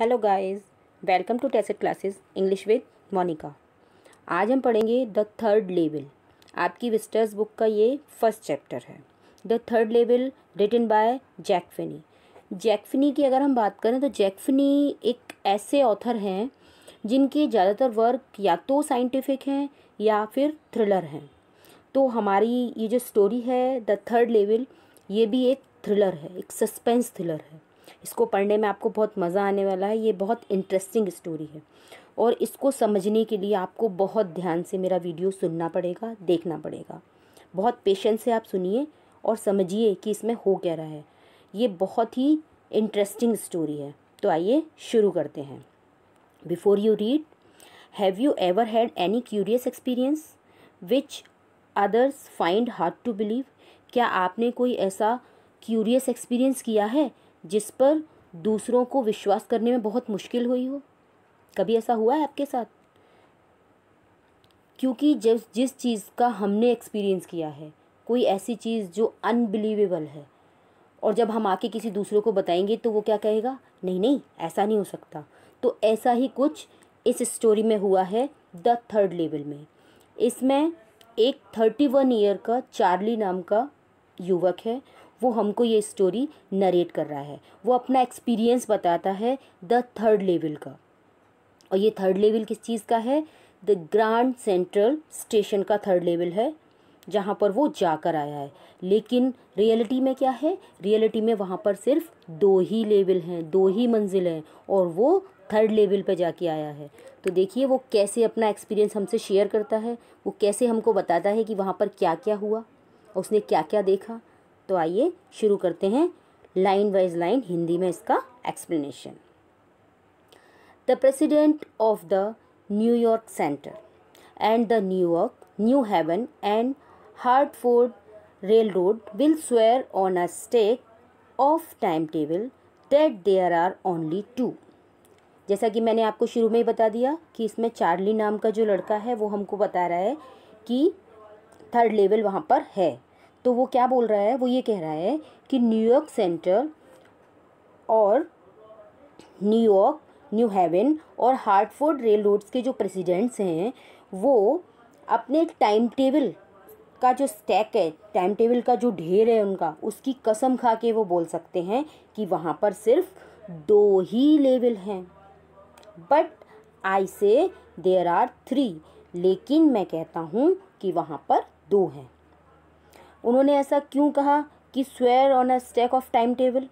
Hello guys welcome to टेसेट classes English with Monika आज हम पढ़ेंगे द थर्ड लेवल आपकी विस्टर्स बुक का ये फ़र्स्ट चैप्टर है. The third level written by Jack Finney Jack Finney की अगर हम बात करें तो जैकफिनी एक ऐसे ऑथर हैं जिनके ज़्यादातर वर्क या तो साइंटिफिक हैं या फिर थ्रिलर हैं. तो हमारी ये जो स्टोरी है द थर्ड लेवल ये भी एक थ्रिलर है, एक सस्पेंस थ्रिलर है. इसको पढ़ने में आपको बहुत मज़ा आने वाला है। ये बहुत इंटरेस्टिंग स्टोरी है। और इसको समझने के लिए आपको बहुत ध्यान से मेरा वीडियो सुनना पड़ेगा, देखना पड़ेगा। बहुत पेशेंस से आप सुनिए और समझिए कि इसमें हो क्या रहा है। ये बहुत ही इंटरेस्टिंग स्टोरी है। तो आइए शुरू करते हैं। Before you read have you ever had any curious experience which others find hard to believe क्या आपने कोई ऐसा क्यूरियस एक्सपीरियंस किया है जिस पर दूसरों को विश्वास करने में बहुत मुश्किल हुई हो। कभी ऐसा हुआ है आपके साथ? क्योंकि जब जिस चीज़ का हमने एक्सपीरियंस किया है, कोई ऐसी चीज़ जो अनबिलीवेबल है, और जब हम आके किसी दूसरों को बताएँगे तो वो क्या कहेगा? नहीं नहीं, ऐसा नहीं हो सकता। तो ऐसा ही कुछ इस स्टोरी में हुआ है द थर्ड लेवल में। इसमें एक थर्टी वन ईयर का चार्ली नाम का युवक है वो हमको ये स्टोरी नरेट कर रहा है। वो अपना एक्सपीरियंस बताता है द थर्ड लेवल का। और ये थर्ड लेवल किस चीज़ का है? द ग्रांड सेंट्रल स्टेशन का थर्ड लेवल है, जहाँ पर वो जाकर आया है। लेकिन रियलिटी में क्या है? रियलिटी में वहाँ पर सिर्फ़ दो ही लेवल हैं, दो ही मंजिल हैं, और वो थर्ड लेवल पे जाके आया है। तो देखिए वो कैसे अपना एक्सपीरियंस हमसे शेयर करता है, वो कैसे हमको बताता है कि वहाँ पर क्या क्या हुआ उसने क्या क्या देखा। तो आइए शुरू करते हैं लाइन वाइज लाइन हिंदी में इसका explanation the president of the New York center and the New York New Haven and Hartford will swear on a stack of time table that there are only two जैसा कि मैंने आपको शुरू में ही बता दिया कि इसमें चार्ली नाम का जो लड़का है, वो हमको बता रहा है कि थर्ड लेवल वहाँ पर है। तो वो क्या बोल रहा है? वो ये कह रहा है कि न्यूयॉर्क सेंटर और न्यूयॉर्क न्यू हेवन और हार्टफोर्ड रेल रोड्स के जो प्रेसिडेंट्स हैं, वो अपने टाइम टेबल का जो स्टैक है टाइम टेबल का जो ढेर है उनका, उसकी कसम खा के वो बोल सकते हैं कि वहाँ पर सिर्फ़ दो ही लेवल हैं। बट आई से देर आर थ्री लेकिन मैं कहता हूँ कि वहाँ पर दो हैं। उन्होंने ऐसा क्यों कहा कि swear on a stack of time table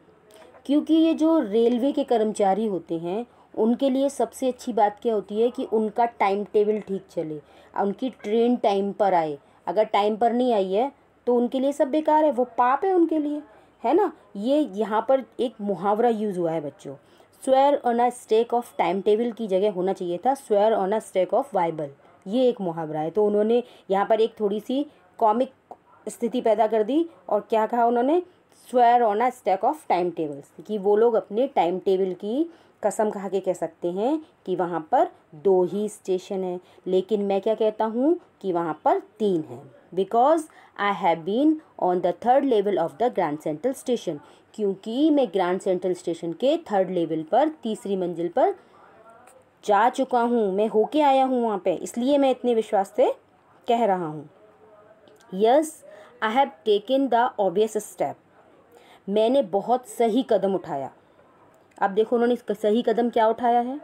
क्योंकि ये जो रेलवे के कर्मचारी होते हैं, उनके लिए सबसे अच्छी बात क्या होती है कि उनका टाइम टेबल ठीक चले, उनकी ट्रेन टाइम पर आए। अगर टाइम पर नहीं आई है तो उनके लिए सब बेकार है, वो पाप है उनके लिए, है ना? ये यहाँ पर एक मुहावरा यूज़ हुआ है बच्चों। Swear on a stack of time table की जगह होना चाहिए था swear on a stack of Bible ये एक मुहावरा है तो उन्होंने यहाँ पर एक थोड़ी सी कॉमिक स्थिति पैदा कर दी और क्या कहा उन्होंने? Swear on a stack of time tables कि वो लोग अपने टाइम टेबल की कसम खा के कह सकते हैं कि वहाँ पर दो ही स्टेशन है। लेकिन मैं क्या कहता हूँ कि वहाँ पर तीन हैं। Because I have been on the third level of the grand central station क्योंकि मैं ग्रैंड सेंट्रल स्टेशन के थर्ड लेवल पर, तीसरी मंजिल पर जा चुका हूँ। मैं होके आया हूँ वहाँ पे। इसलिए मैं इतने विश्वास से कह रहा हूँ। Yes I have taken the obvious step मैंने बहुत सही कदम उठाया। अब देखो उन्होंने सही कदम क्या उठाया है?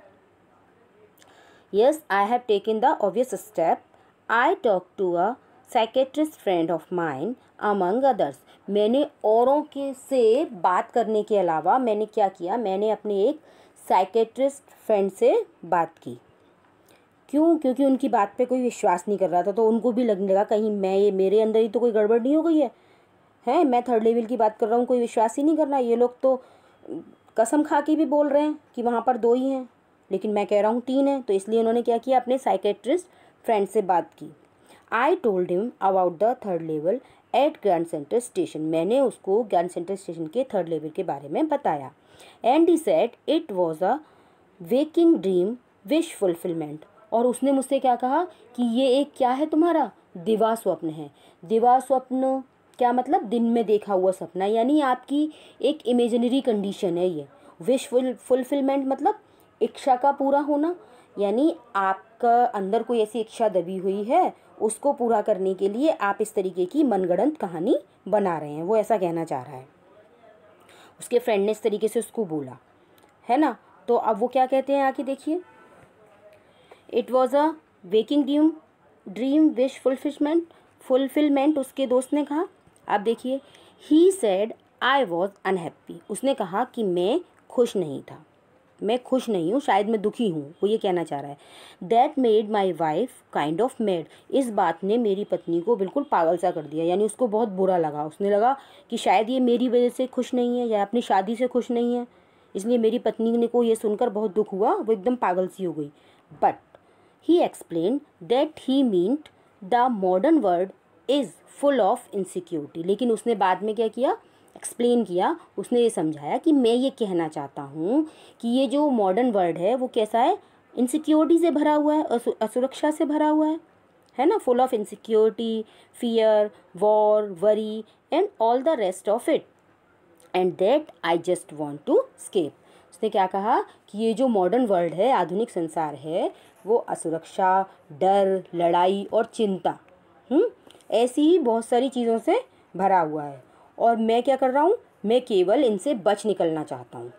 Yes I have taken the obvious step I talk to a psychiatrist friend of mind among others मैंने औरों के से बात करने के अलावा मैंने क्या किया? मैंने अपने एक साइकेट्रिस्ट फ्रेंड से बात की। क्यों? क्योंकि उनकी बात पे कोई विश्वास नहीं कर रहा था तो उनको भी लगने लगा, कहीं मैं ये, मेरे अंदर ही तो कोई गड़बड़ नहीं हो गई है। हैं? मैं थर्ड लेवल की बात कर रहा हूँ, कोई विश्वास ही नहीं कर रहा। ये लोग तो कसम खा के भी बोल रहे हैं कि वहाँ पर दो ही हैं, लेकिन मैं कह रहा हूँ तीन है तो इसलिए उन्होंने क्या किया? अपने साइकेट्रिस्ट फ्रेंड से बात की। I told him about the third level at grand center station मैंने उसको ग्रैंड सेंटर स्टेशन के थर्ड लेवल के बारे में बताया। And he said it was a waking dream wish fulfilment और उसने मुझसे क्या कहा कि ये एक क्या है तुम्हारा? दिवा स्वप्न है। दिवा स्वप्न क्या मतलब? दिन में देखा हुआ सपना यानी आपकी एक इमेजिनरी कंडीशन है ये। विश फुल फुलफिलमेंट मतलब इच्छा का पूरा होना। यानी आपका अंदर कोई ऐसी इच्छा दबी हुई है, उसको पूरा करने के लिए आप इस तरीके की मनगढ़ंत कहानी बना रहे हैं। वो ऐसा कहना चाह रहा है। उसके फ्रेंड ने इस तरीके से उसको बोला। है ना? तो अब वो क्या कहते हैं आके देखिए। It was a waking dream dream wish fulfilment fulfilment उसके दोस्त ने कहा। आप देखिए he said I was unhappy उसने कहा कि मैं खुश नहीं था। मैं खुश नहीं हूँ, शायद मैं दुखी हूँ, वो ये कहना चाह रहा है। That made my wife kind of mad इस बात ने मेरी पत्नी को बिल्कुल पागल सा कर दिया, यानी उसको बहुत बुरा लगा। उसने लगा कि शायद ये मेरी वजह से खुश नहीं है या अपनी शादी से खुश नहीं है। इसलिए मेरी पत्नी ने को ये सुनकर बहुत दुख हुआ, वो एकदम पागल सी हो गई। But he explain that he meant the modern world is full of insecurity लेकिन उसने बाद में क्या किया? एक्सप्लेन किया। उसने ये समझाया कि मैं ये कहना चाहता हूँ कि ये जो मॉडर्न वर्ल्ड है, वो कैसा है? इनसिक्योरिटी से भरा हुआ है असुरक्षा से भरा हुआ है। है ना? Full of insecurity fear war worry and all the rest of it and that I just want to escape उसने क्या कहा कि ये जो मॉडर्न वर्ल्ड है, आधुनिक संसार है वो असुरक्षा डर लड़ाई और चिंता। हम्म, ऐसी ही बहुत सारी चीज़ों से भरा हुआ है। और मैं क्या कर रहा हूँ? मैं केवल इनसे बच निकलना चाहता हूँ।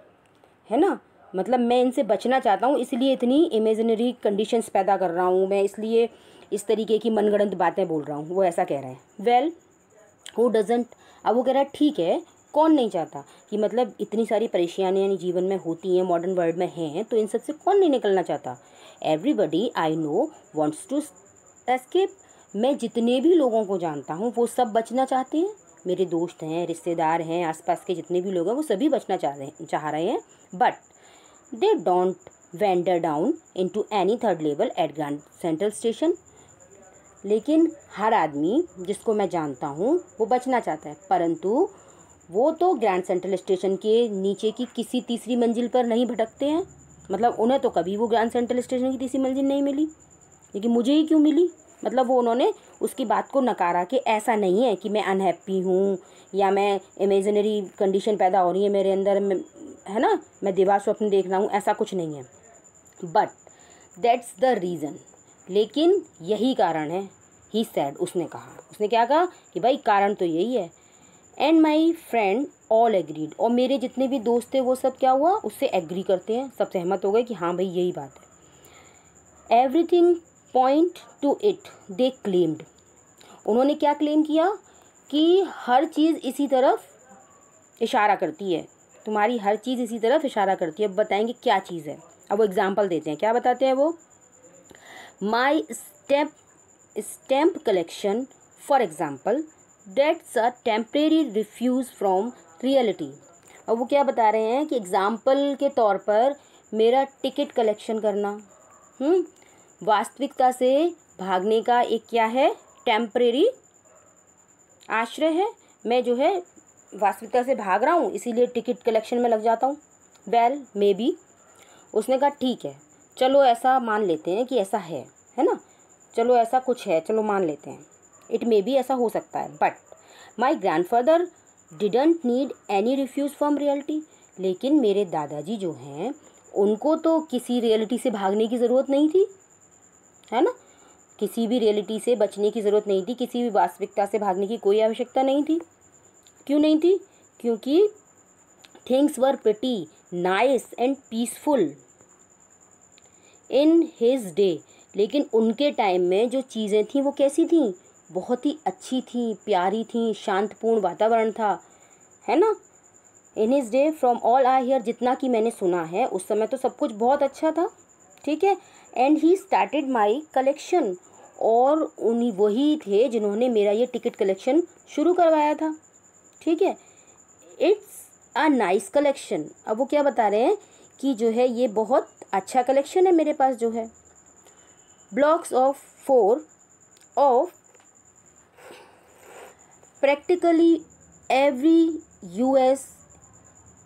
है ना? मतलब मैं इनसे बचना चाहता हूँ इसलिए इतनी इमेजिनरी कंडीशंस पैदा कर रहा हूँ। मैं इसलिए इस तरीके की मनगढ़ंत बातें बोल रहा हूँ। वो ऐसा कह रहा है। वेल हु डजेंट अब वो कह रहा है ठीक है कौन नहीं चाहता कि मतलब इतनी सारी परेशानियाँ जीवन में होती हैं मॉडर्न वर्ल्ड में हैं तो इन सबसे कौन नहीं निकलना चाहता? Everybody I know wants to escape मैं जितने भी लोगों को जानता हूँ, वो सब बचना चाहते हैं। मेरे दोस्त हैं, रिश्तेदार हैं, आसपास के जितने भी लोग हैं, वो सभी बचना चाह रहे चाह रहे हैं। But they don't wander down into any third level at grand central station लेकिन हर आदमी जिसको मैं जानता हूँ, वो बचना चाहता है। परंतु वो तो ग्रैंड सेंट्रल स्टेशन के नीचे की किसी तीसरी मंजिल पर नहीं भटकते हैं। मतलब उन्हें तो कभी वो ग्रैंड सेंट्रल स्टेशन की तीसरी मंजिल नहीं मिली। लेकिन मुझे ही क्यों मिली? मतलब वो उन्होंने उसकी बात को नकारा कि ऐसा नहीं है कि मैं अनहैप्पी हूँ, या मैं इमेजनरी कंडीशन पैदा हो रही है मेरे अंदर, में, है ना? मैं दीवार स्वप्न देख रहा हूँ, ऐसा कुछ नहीं है। बट दैट्स द रीज़न लेकिन यही कारण है ही सैड उसने कहा। उसने क्या कहा कि भाई, कारण तो यही है and my friend all agreed और मेरे जितने भी दोस्त थे, वो सब क्या हुआ? उससे एग्री करते हैं। सब सहमत हो गए कि हाँ भाई, यही बात है। Everything point to it they claimed उन्होंने क्या क्लेम किया? कि हर चीज़ इसी तरफ़ इशारा करती है। तुम्हारी हर चीज़ इसी तरफ़ इशारा करती है। अब बताएँगे क्या चीज़ है। अब वो एग्ज़ाम्पल देते हैं। क्या बताते हैं वो? My step stamp collection for example that's a temporary refuge from reality अब वो क्या बता रहे हैं कि एग्ज़ाम्पल के तौर पर मेरा टिकट कलेक्शन करना हम्म, वास्तविकता से भागने का एक क्या है? टेम्परेरी आश्रय है। मैं जो है वास्तविकता से भाग रहा हूँ इसीलिए टिकट कलेक्शन में लग जाता हूँ। वेल मे बी उसने कहा ठीक है चलो ऐसा मान लेते हैं कि ऐसा है है ना? चलो ऐसा कुछ है चलो मान लेते हैं। इट मे बी ऐसा हो सकता है but my grandfather didn't need any refuge from reality लेकिन मेरे दादाजी जो हैं, उनको तो किसी रियलिटी से भागने की ज़रूरत नहीं थी, है ना? किसी भी रियलिटी से बचने की ज़रूरत नहीं थी, किसी भी वास्तविकता से भागने की कोई आवश्यकता नहीं थी। क्यों नहीं थी? क्योंकि things were pretty nice and peaceful in his day लेकिन उनके टाइम में जो चीज़ें थी, वो कैसी थी? बहुत ही अच्छी थी, प्यारी थी, शांतपूर्ण वातावरण था, है ना? In his day from all I hear जितना कि मैंने सुना है, उस समय तो सब कुछ बहुत अच्छा था, ठीक है? And he started my collection और उन्हीं वही थे जिन्होंने मेरा ये टिकट कलेक्शन शुरू करवाया था, ठीक है? इट्स अ नाइस कलेक्शन अब वो क्या बता रहे हैं कि जो है ये बहुत अच्छा कलेक्शन है मेरे पास जो है। Blocks of four of practically every US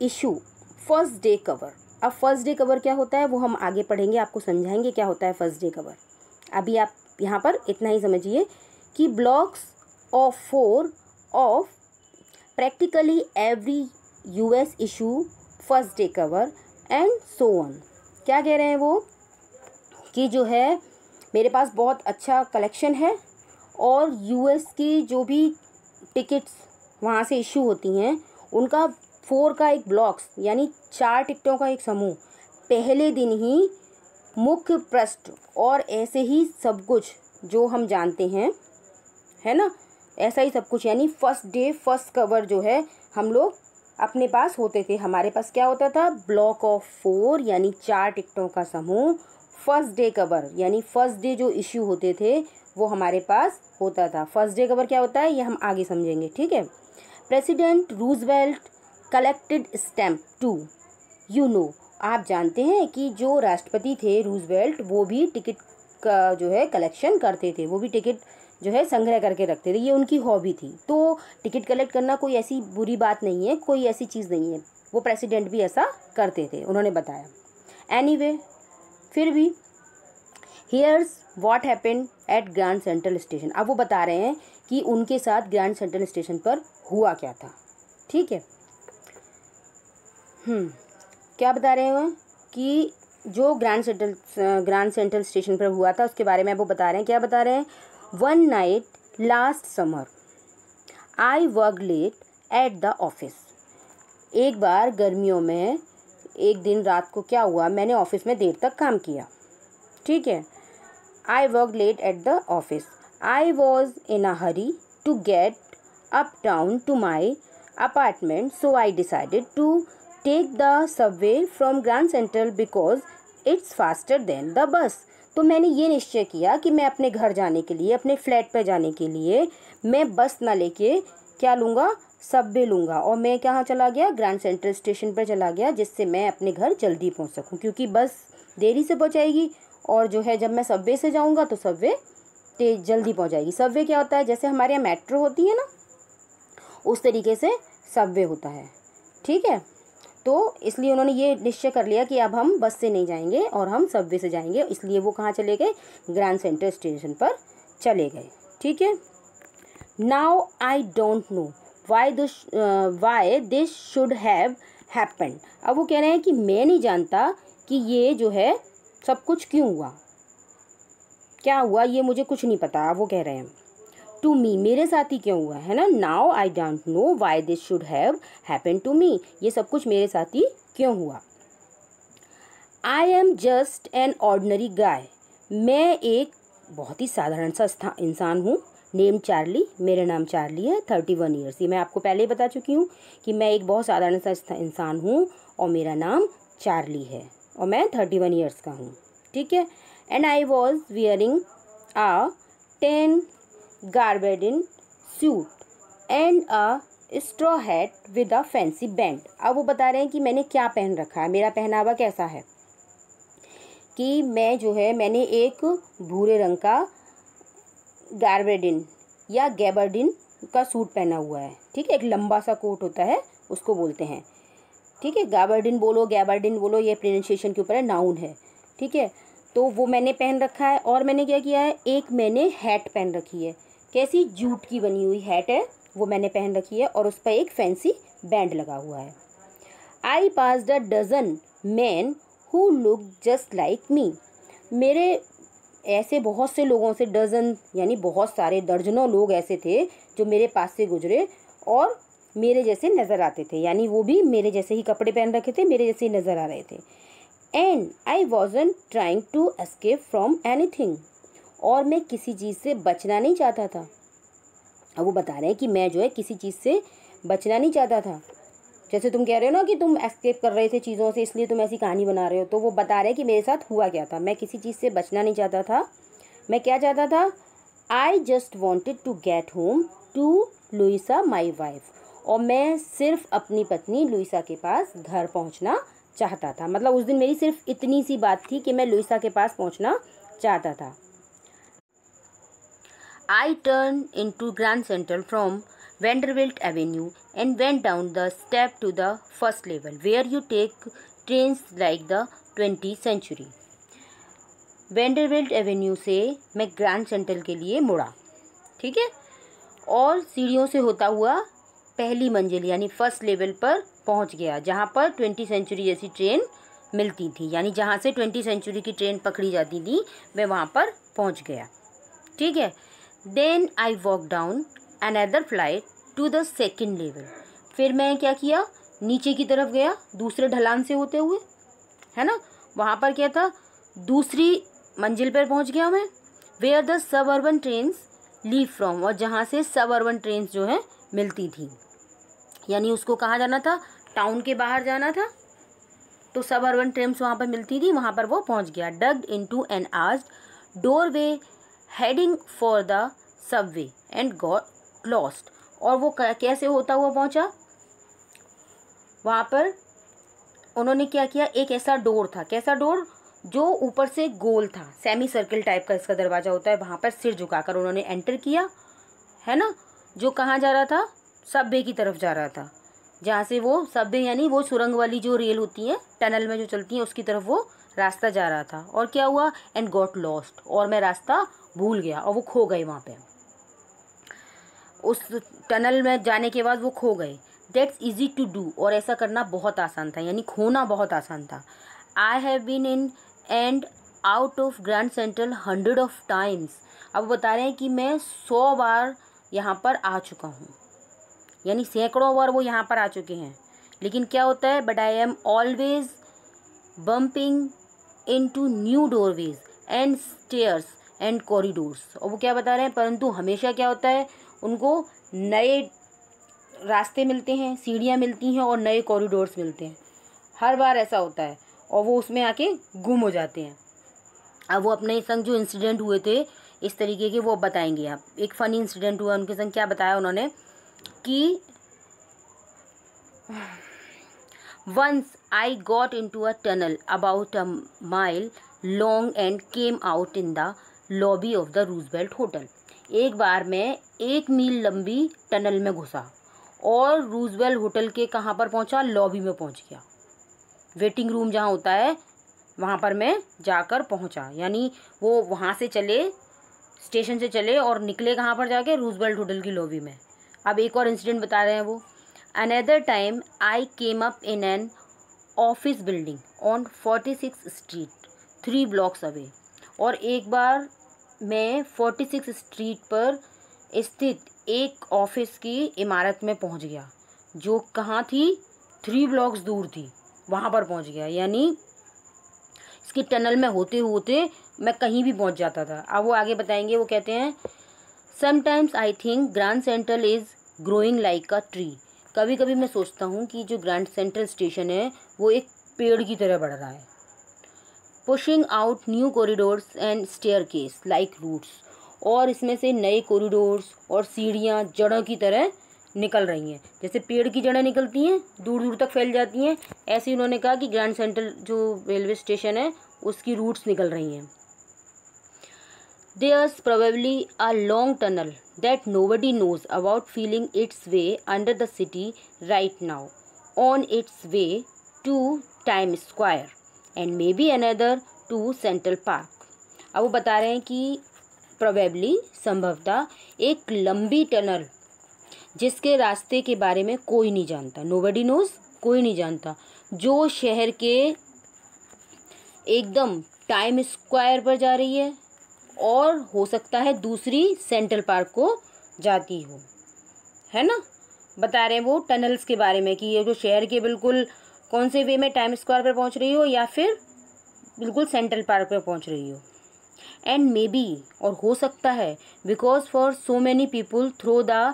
issue first day cover अब फ़र्स्ट डे कवर क्या होता है? वो हम आगे पढ़ेंगे, आपको समझाएँगे क्या होता है फ़र्स्ट डे कवर अभी आप यहाँ पर इतना ही समझिए कि blocks of four of practically every US issue first day cover and so on क्या कह रहे हैं वो? कि जो है, मेरे पास बहुत अच्छा कलेक्शन है और यूएस के जो भी टिकट्स वहाँ से इशू होती हैं। उनका फोर का एक ब्लॉक्स, यानी चार टिकटों का एक समूह, पहले दिन ही मुख्य पृष्ठ और ऐसे ही सब कुछ जो हम जानते हैं, है ना? ऐसा ही सब कुछ, यानी फ़र्स्ट डे फ़र्स्ट कवर जो है, हम लोग अपने पास होते थे। हमारे पास क्या होता था? ब्लॉक ऑफ़ फोर यानी चार टिकटों का समूह फ़र्स्ट डे कवर यानी फ़र्स्ट डे जो इश्यू होते थे वो हमारे पास होता था। फ़र्स्ट डे कवर क्या होता है ये हम आगे समझेंगे ठीक है? President Roosevelt collected stamp too you know आप जानते हैं कि जो राष्ट्रपति थे रूजवेल्ट वो भी टिकट का जो है कलेक्शन करते थे वो भी टिकट जो है संग्रह करके रखते थे। ये उनकी हॉबी थी। तो टिकट कलेक्ट करना कोई ऐसी बुरी बात नहीं है कोई ऐसी चीज़ नहीं है। वो प्रेसिडेंट भी ऐसा करते थे उन्होंने बताया। एनी anyway, फिर भी here's what happen at Grand Central station अब वो बता रहे हैं कि उनके साथ ग्रैंड सेंट्रल स्टेशन पर हुआ क्या था। ठीक है? हम्म क्या बता रहे हैं कि जो Grand Central Grand Central station पर हुआ था, उसके बारे में वो बता रहे हैं। क्या बता रहे हैं? One night last summer I work late at the office एक बार गर्मियों में एक दिन रात को क्या हुआ? मैंने ऑफ़िस में देर तक काम किया। ठीक है? Work late at the office I was in a hurry to get up down to my apartment so I decided to take the subway from Grand Central because it's faster than the bus तो मैंने ये निश्चय किया कि मैं अपने घर जाने के लिए, अपने फ्लैट पर जाने के लिए, मैं बस ना लेके क्या लूँगा? सबवे लूँगा। और मैं कहाँ चला गया? ग्रैंड सेंट्रल स्टेशन पर चला गया, जिससे मैं अपने घर जल्दी पहुँच सकूँ, क्योंकि बस देरी से पहुँचाएगी। और जो है जब मैं सबवे से जाऊँगा तो सबवे तेज जल्दी पहुँच जाएगी। सबवे क्या होता है? जैसे हमारे यहाँ मेट्रो होती है ना, उस तरीके से सबवे होता है। ठीक है? तो इसलिए उन्होंने ये निश्चय कर लिया कि अब हम बस से नहीं जाएँगे और हम सबवे से जाएँगे। इसलिए वो कहाँ चले गए? ग्रैंड सेंटर स्टेशन पर चले गए। ठीक है? Now I don't know why this why this should have happened अब वो कह रहे हैं कि मैं नहीं जानता कि ये जो है सब कुछ क्यों हुआ? क्या हुआ? ये मुझे कुछ नहीं पता, वो कह रहे हैं। टू मी मेरे साथ ही क्यों हुआ, है ना? Now I don't know why this should have happen to me ये सब कुछ मेरे साथ ही क्यों हुआ? I am just an ordinary guy मैं एक बहुत ही साधारण सा इंसान हूँ। नेम चार्ली मेरा नाम चार्ली है थर्टी वन ईयर्स ये मैं आपको पहले ही बता चुकी हूँ कि मैं एक बहुत साधारण सा इंसान हूँ और मेरा नाम चार्ली है। और मैं थर्टी वन ईयर्स का हूँ, ठीक है? And I was wearing a tan gabardine suit and a straw hat with a fancy band अब वो बता रहे हैं कि मैंने क्या पहन रखा है, मेरा पहनावा कैसा है? कि मैं जो है, मैंने एक भूरे रंग का गार्बेडिन या गैबर्डिन का सूट पहना हुआ है, ठीक है? एक लंबा सा कोट होता है, उसको बोलते हैं। ठीक है? गाबर्डिन बोलो, गैबर्डिन बोलो, ये प्रोनाउंसिएशन के ऊपर है नाउन है। ठीक है? तो वो मैंने पहन रखा है और मैंने क्या किया है? एक मैंने हैट पहन रखी है। कैसी? जूट की बनी हुई हैट है, वो मैंने पहन रखी है और उस पर एक फैंसी बैंड लगा हुआ है। I pass the dozen man who look just like me मेरे ऐसे बहुत से लोगों से डजन यानी बहुत सारे दर्जनों लोग ऐसे थे जो मेरे पास से गुजरे और मेरे जैसे नज़र आते थे, यानी वो भी मेरे जैसे ही कपड़े पहन रखे थे, मेरे जैसे ही नज़र आ रहे थे। And I wasn't trying to escape from anything और मैं किसी चीज़ से बचना नहीं चाहता था। अब वो बता रहे हैं कि मैं जो है किसी चीज़ से बचना नहीं चाहता था। जैसे तुम कह रहे हो ना कि तुम एस्केप कर रहे थे चीज़ों से, इसलिए तुम ऐसी कहानी बना रहे हो तो वो बता रहे हैं कि मेरे साथ हुआ क्या था। मैं किसी चीज़ से बचना नहीं चाहता था। मैं क्या चाहता था? I just wanted to get home to Louisa my wife और मैं सिर्फ़ अपनी पत्नी लुइसा के पास घर पहुँचना चाहता था। मतलब उस दिन मेरी सिर्फ़ इतनी सी बात थी कि मैं लुइसा के पास पहुँचना चाहता था। I turn into Grand Central from Vanderbilt Avenue and went down the step to the first level where you take train like the twenty century Vanderbilt Avenue से मैं ग्रैंड सेंट्रल के लिए मुड़ा, ठीक है? और सीढ़ियों से होता हुआ पहली मंजिल, यानी फ़र्स्ट लेवल पर पहुँच गया, जहाँ पर ट्वेंटी सेंचुरी जैसी ट्रेन मिलती थी। यानी जहाँ से ट्वेंटी सेंचुरी की ट्रेन पकड़ी जाती थी मैं वहाँ पर पहुँच गया। ठीक है? Then I walk down another flight to the second level फिर मैं क्या किया? नीचे की तरफ़ गया, दूसरे ढलान से होते हुए। है ना? वहाँ पर क्या था? दूसरी मंजिल पर पहुँच गया मैं where the suburban trains leave from और जहाँ से सब अर्बन ट्रेन्स जो हैं मिलती थी। यानी उसको कहाँ जाना था? टाउन के बाहर जाना था। तो सब अर्बन ट्रेन्स वहाँ पर मिलती थी, वहाँ पर वो पहुँच गया। Ducked into an arched doorway heading for the subway and got lost और वो कैसे होता हुआ पहुँचा? वहाँ पर उन्होंने क्या किया? एक ऐसा डोर था। कैसा डोर जो ऊपर से गोल था। सेमी सर्कल टाइप का इसका दरवाज़ा होता है। वहाँ पर सिर झुकाकर उन्होंने एंटर किया। है ना? जो कहाँ जा रहा था? सब्बे की तरफ़ जा रहा था। जहाँ से वो सब्बे यानी वो सुरंग वाली जो रेल होती है, टनल में जो चलती है, उसकी तरफ़ वो रास्ता जा रहा था। और क्या हुआ? एंड गॉट लॉस्ट और मैं रास्ता भूल गया और वो खो गए वहाँ पे। उस टनल में जाने के बाद वो खो गए। दैट्स ईजी टू डू और ऐसा करना बहुत आसान था। यानी खोना बहुत आसान था। I have been in and out of Grand Central hundred of times अब बता रहे हैं कि मैं सौ बार यहाँ पर आ चुका हूँ। यानी सैकड़ों बार वो यहाँ पर आ चुके हैं। लेकिन क्या होता है? But I am always bumping into new doorways and stairs and corridors और वो क्या बता रहे हैं? परंतु हमेशा क्या होता है? उनको नए रास्ते मिलते हैं, सीढ़ियाँ मिलती हैं और नए कॉरिडोर्स मिलते हैं। हर बार ऐसा होता है और वो उसमें आके गुम हो जाते हैं। अब वो अपने संग जो इंसिडेंट हुए थे, इस तरीके के वो बताएँगे आप। एक फ़नी इंसिडेंट हुआ, उनके संग क्या बताया उन्होंने? कि once I got into a tunnel about a mile long and came out in the lobby of the Roosevelt Hotel एक बार मैं एक मील लंबी टनल में घुसा और रूजवेल होटल के कहाँ पर पहुँचा? लॉबी में पहुँच गया। वेटिंग रूम जहाँ होता है, वहाँ पर मैं जाकर पहुँचा। यानी वो वहाँ से चले स्टेशन से चले और निकले कहाँ पर जाके? रूजवेल्ट होटल की लॉबी में। अब एक और इंसिडेंट बता रहे हैं वो। Another time I came up in an office building on forty six street three blocks away और एक बार मैं फोर्टी सिक्स स्ट्रीट पर स्थित एक ऑफ़िस की इमारत में पहुँच गया, जो कहाँ थी? थ्री ब्लॉक्स दूर थी, वहाँ पर पहुँच गया। यानी इसकी टनल में होते होते मैं कहीं भी पहुँच जाता था। अब वो आगे बताएँगे, वो कहते हैं sometimes I think Grand Central is growing like a tree कभी कभी मैं सोचता हूँ कि जो ग्रांड सेंट्रल स्टेशन है, वो एक पेड़ की तरह बढ़ रहा है। Pushing out new corridors and staircases like roots और इसमें से नए कॉरिडोर्स और सीढ़ियाँ, जड़ों की तरह निकल रही हैं। जैसे पेड़ की जड़ें निकलती हैं दूर दूर तक फैल जाती हैं। ऐसे उन्होंने कहा कि ग्रैंड सेंट्रल जो रेलवे स्टेशन है, उसकी रूट्स निकल रही हैं। A long tunnel that nobody knows about feeling its way under the city right now on its way to Times Square and maybe another to Central Park अब वो बता रहे हैं कि प्रोबेबली संभवतः एक लंबी टनल जिसके रास्ते के बारे में कोई नहीं जानता। नो बडी नोज़ कोई नहीं जानता। जो शहर के एकदम टाइम स्क्वायर पर जा रही है और हो सकता है दूसरी सेंट्रल पार्क को जाती हो। है ना? बता रहे हैं वो टनल्स के बारे में कि ये जो शहर के बिल्कुल कौन से वे में टाइम स्क्वायर पर पहुँच रही हो या फिर बिल्कुल सेंट्रल पार्क पर पहुँच रही हो। एंड मे बी, और हो सकता है, because for so many people through the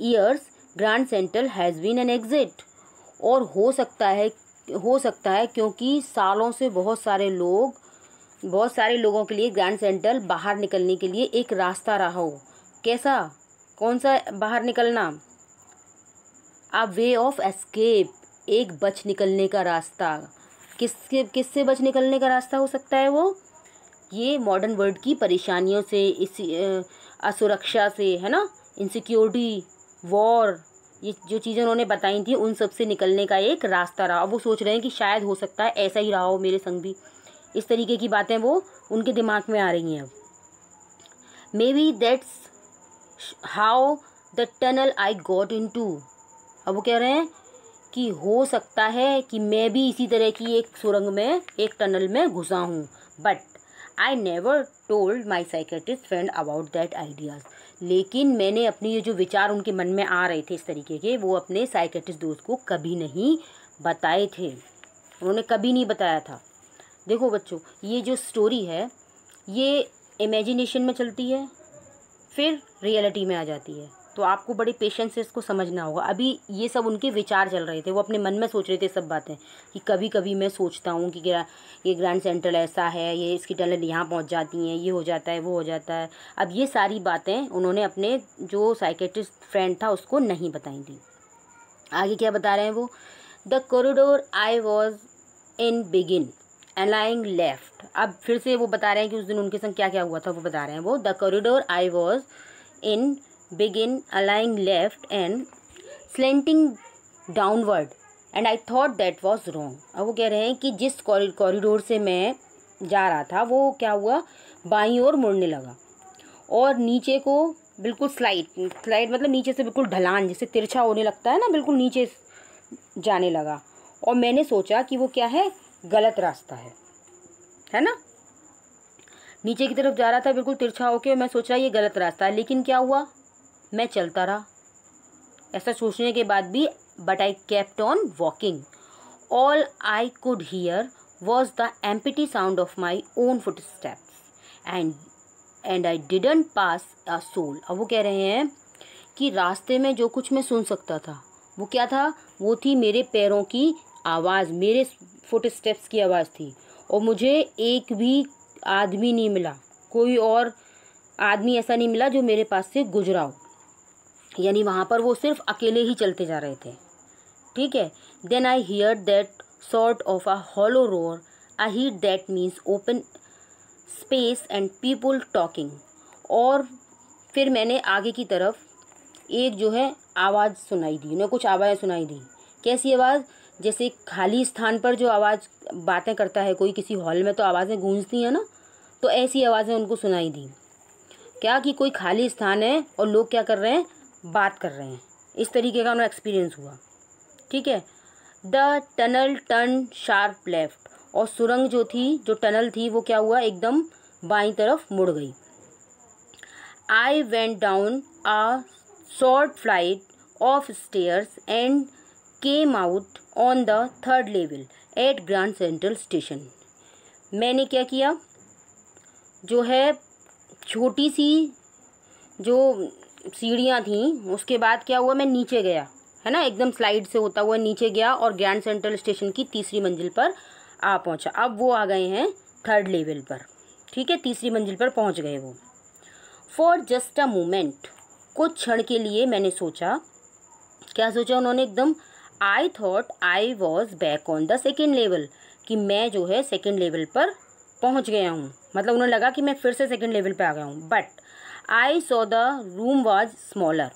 years Grand Central has been an exit. और हो सकता है, हो सकता है क्योंकि सालों से बहुत सारे लोग बहुत सारे लोगों के लिए ग्रैंड सेंट्रल बाहर निकलने के लिए एक रास्ता रहा हो। कैसा? कौन सा बाहर निकलना? अ वे ऑफ़ एस्केप एक बच निकलने का रास्ता। किसके, किससे बच निकलने का रास्ता हो सकता है वो? ये मॉडर्न वर्ल्ड की परेशानियों से, इस असुरक्षा से, है ना? इनसिक्योरिटी वॉर ये जो चीज़ें उन्होंने बताई थी, उन सबसे निकलने का एक रास्ता रहा। अब वो सोच रहे हैं कि शायद हो सकता है ऐसा ही रहा हो मेरे संग भी। इस तरीके की बातें वो उनके दिमाग में आ रही हैं अब। Maybe that's how the tunnel I got into अब वो कह रहे हैं कि हो सकता है कि मैं भी इसी तरह की एक सुरंग में, एक टनल में घुसा हूँ। But I never told my psychiatrist friend about that ideas लेकिन मैंने अपने ये जो विचार उनके मन में आ रहे थे इस तरीके के, वो अपने साइकेट्रिस्ट दोस्त को कभी नहीं बताए थे। उन्होंने कभी नहीं बताया था। देखो बच्चों, ये जो स्टोरी है, ये इमेजिनेशन में चलती है, फिर रियलिटी में आ जाती है। तो आपको बड़े पेशेंस से इसको समझना होगा। अभी ये सब उनके विचार चल रहे थे, वो अपने मन में सोच रहे थे सब बातें, कि कभी कभी मैं सोचता हूँ कि ये ग्रैंड सेंट्रल ऐसा है, ये इसकी टनल यहाँ पहुँच जाती हैं, ये हो जाता है, वो हो जाता है। अब ये सारी बातें उन्होंने अपने जो साइकेट्रिस्ट फ्रेंड था उसको नहीं बताई थी। आगे क्या बता रहे हैं वो? The corridor I was in began angling left अब फिर से वो बता रहे हैं कि उस दिन उनके संग क्या क्या हुआ था, वो बता रहे हैं वो the corridor I was in began angling left and slanting downward and I thought that was wrong अब वो कह रहे हैं कि जिस कॉरिडोर से मैं जा रहा था, वो क्या हुआ? बाई ओर मुड़ने लगा। और नीचे को बिल्कुल स्लाइड स्लाइड मतलब नीचे से बिल्कुल ढलान, जैसे तिरछा होने लगता है ना, बिल्कुल नीचे जाने लगा। और मैंने सोचा कि वो क्या है? गलत रास्ता है। है ना? नीचे की तरफ़ जा रहा था, बिल्कुल तिरछा होके मैं रहा, ये गलत रास्ता है। लेकिन क्या हुआ? मैं चलता रहा। ऐसा सोचने के बाद भी but I kept on walking all I could hear was the empty sound of my own footsteps and and I didn't pass a soul अब वो कह रहे हैं कि रास्ते में जो कुछ मैं सुन सकता था, वो क्या था? वो थी मेरे पैरों की आवाज़, मेरे फुट स्टेप्स की आवाज़ थी और मुझे एक भी आदमी नहीं मिला। कोई और आदमी ऐसा नहीं मिला जो मेरे पास से गुजरा हो। यानी वहाँ पर वो सिर्फ़ अकेले ही चलते जा रहे थे। ठीक है? Then I hear that sort of a hollow roar I heard that means open space and people talking और फिर मैंने आगे की तरफ़ एक जो है आवाज़ सुनाई दी। उन्हें कुछ आवाज़ें सुनाई दी। कैसी आवाज़? जैसे खाली स्थान पर जो आवाज़ बातें करता है, कोई किसी हॉल में तो आवाज़ें गूंजती हैं ना? तो ऐसी आवाज़ें उनको सुनाई दी। क्या कि कोई खाली स्थान है और लोग क्या कर रहे हैं? बात कर रहे हैं। इस तरीके का उन्हें एक्सपीरियंस हुआ। ठीक है? The tunnel turn sharp left और सुरंग जो थी, जो टनल थी, वो क्या हुआ? एकदम बाई तरफ़ मुड़ गई। I went down a short flight of stairs and came out on the third level at Grand Central station मैंने क्या किया? जो है, छोटी सी जो सीढ़ियाँ थी, उसके बाद क्या हुआ? मैं नीचे गया, है ना? एकदम स्लाइड से होता हुआ नीचे गया और ग्रैंड सेंट्रल स्टेशन की तीसरी मंजिल पर आ पहुँचा। अब वो आ गए हैं थर्ड लेवल पर, ठीक है? तीसरी मंजिल पर पहुँच गए वो। फॉर जस्ट अ मोमेंट कुछ क्षण के लिए मैंने सोचा। क्या सोचा उन्होंने? एकदम I thought I was back on the second level कि मैं जो है सेकेंड लेवल पर पहुँच गया हूँ। मतलब उन्हें लगा कि मैं फिर से सेकेंड लेवल पर आ गया हूँ। But I saw the room was smaller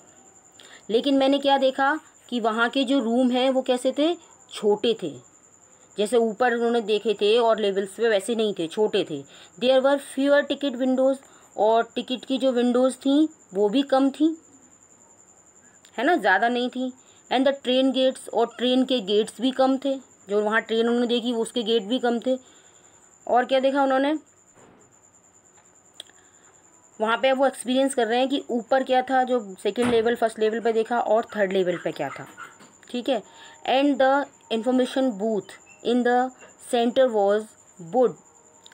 लेकिन मैंने क्या देखा कि वहाँ के जो रूम हैं, वो कैसे थे? छोटे थे। जैसे ऊपर उन्होंने देखे थे और लेवल्स पे वैसे नहीं थे, छोटे थे। There were fewer ticket windows और टिकट की जो विंडोज़ थी, वो भी कम थी। है ना? ज़्यादा नहीं थी। एंड द ट्रेन गेट्स और ट्रेन के गेट्स भी कम थे। जो वहाँ ट्रेन उन्होंने देखी, वो उसके गेट भी कम थे। और क्या देखा उन्होंने? वहाँ पे वो एक्सपीरियंस कर रहे हैं कि ऊपर क्या था, जो सेकेंड लेवल फ़र्स्ट लेवल पे देखा और थर्ड लेवल पे क्या था। ठीक है? And the information booth in the centre was wood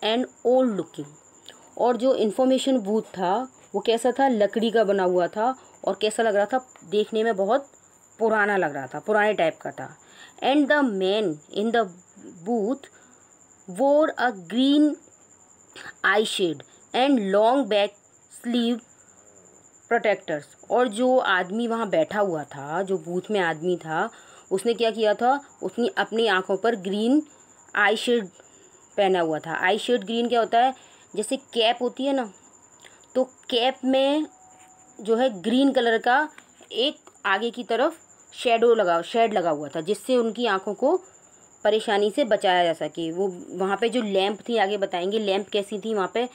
and old looking और जो इन्फॉर्मेशन बूथ था, वो कैसा था? लकड़ी का बना हुआ था और कैसा लग रहा था? देखने में बहुत पुराना लग रहा था, पुराने टाइप का था। And the man in the booth wore a green eye shade and long back sleeve protectors और जो आदमी वहाँ बैठा हुआ था, जो बूथ में आदमी था, उसने क्या किया था? उसने अपनी आँखों पर ग्रीन आई शेड पहना हुआ था। आई शेड ग्रीन क्या होता है? जैसे कैप होती है ना तो कैप में जो है ग्रीन कलर का एक आगे की तरफ़ शेडो लगा, शेड लगा हुआ था, जिससे उनकी आँखों को परेशानी से बचाया जा सके। वो वहाँ पे जो लैंप थी, आगे बताएँगे, लैंप कैसी थी, वहाँ पे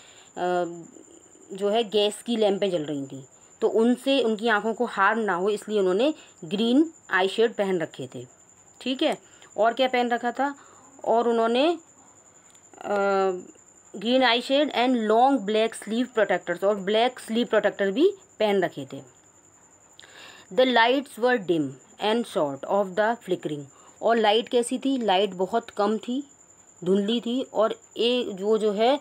जो है, गैस की लैंपें जल रही थी। तो उनसे, उनकी आँखों को हार्म ना हो, इसलिए उन्होंने ग्रीन आई शेड पहन रखे थे। ठीक है? और क्या पहन रखा था? और उन्होंने green eye shade and long black sleeve protectors, और ब्लैक स्लीव प्रोटेक्टर भी पहन रखे थे। The lights were dim. And sort of the flickering और लाइट कैसी थी? लाइट बहुत कम थी, धुंधली थी और ए, वो जो है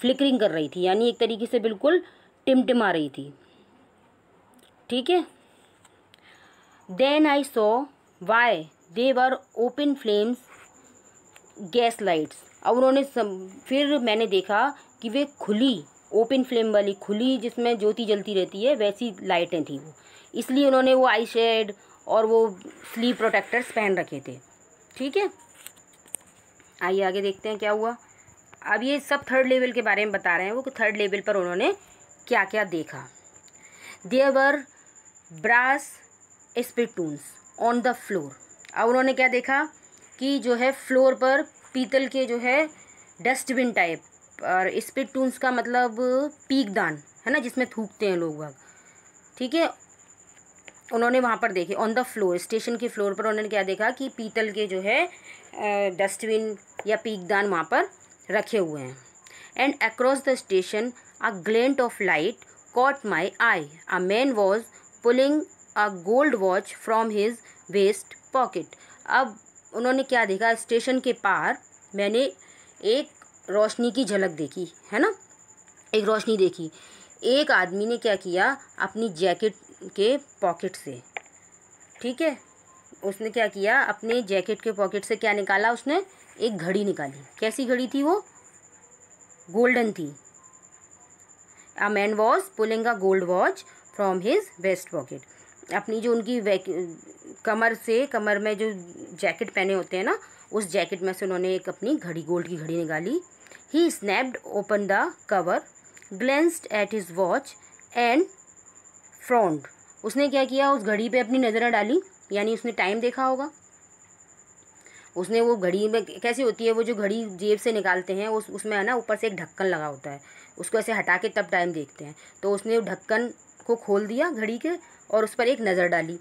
फ्लिकरिंग कर रही थी, यानी एक तरीके से बिल्कुल टिमटिमा रही थी। ठीक है? Then I saw why they were open flames gas lights अब उन्होंने फिर मैंने देखा कि वे खुली ओपन फ्लेम वाली, खुली जिसमें ज्योति जलती रहती है, वैसी लाइटें थी वो। इसलिए उन्होंने वो आई शेड और वो स्लीव प्रोटेक्टर्स पहन रखे थे। ठीक है? आइए आगे देखते हैं क्या हुआ। अब ये सब थर्ड लेवल के बारे में बता रहे हैं वो कि थर्ड लेवल पर उन्होंने क्या क्या देखा there were brass spittoons on the floor अब उन्होंने क्या देखा कि जो है फ्लोर पर पीतल के जो है डस्टबिन टाइप और स्पिटून्स का मतलब पीकदान, है ना, जिसमें थूकते हैं लोग ठीक है? उन्होंने वहाँ पर देखे ऑन द फ्लोर स्टेशन के फ्लोर पर उन्होंने क्या देखा कि पीतल के जो है डस्टबिन या पीकदान वहाँ पर रखे हुए हैं। And across the station a glint of light caught my eye a man was pulling a gold watch from his vest pocket अब उन्होंने क्या देखा स्टेशन के पार मैंने एक रोशनी की झलक देखी, है ना? एक रोशनी देखी। एक आदमी ने क्या किया, अपनी जैकेट के पॉकेट से। ठीक है? उसने क्या किया? अपने जैकेट के पॉकेट से क्या निकाला उसने? एक घड़ी निकाली। कैसी घड़ी थी वो? गोल्डन थी। A man was pulling a gold watch from his vest pocket अपनी जो उनकी कमर से, कमर में जो जैकेट पहने होते हैं ना, उस जैकेट में से उन्होंने एक अपनी घड़ी, गोल्ड की घड़ी निकाली। He snapped open the cover glanced at his watch and frowned उसने क्या किया? उस घड़ी पे अपनी नज़र डाली, यानी उसने टाइम देखा होगा। उसने वो घड़ी में कैसी होती है? वो जो घड़ी जेब से निकालते हैं, उस, उसमें है ना, ऊपर से एक ढक्कन लगा होता है। उसको ऐसे हटा के तब टाइम देखते हैं। तो उसने ढक्कन को खोल दिया घड़ी के और उस पर एक नज़र डाली।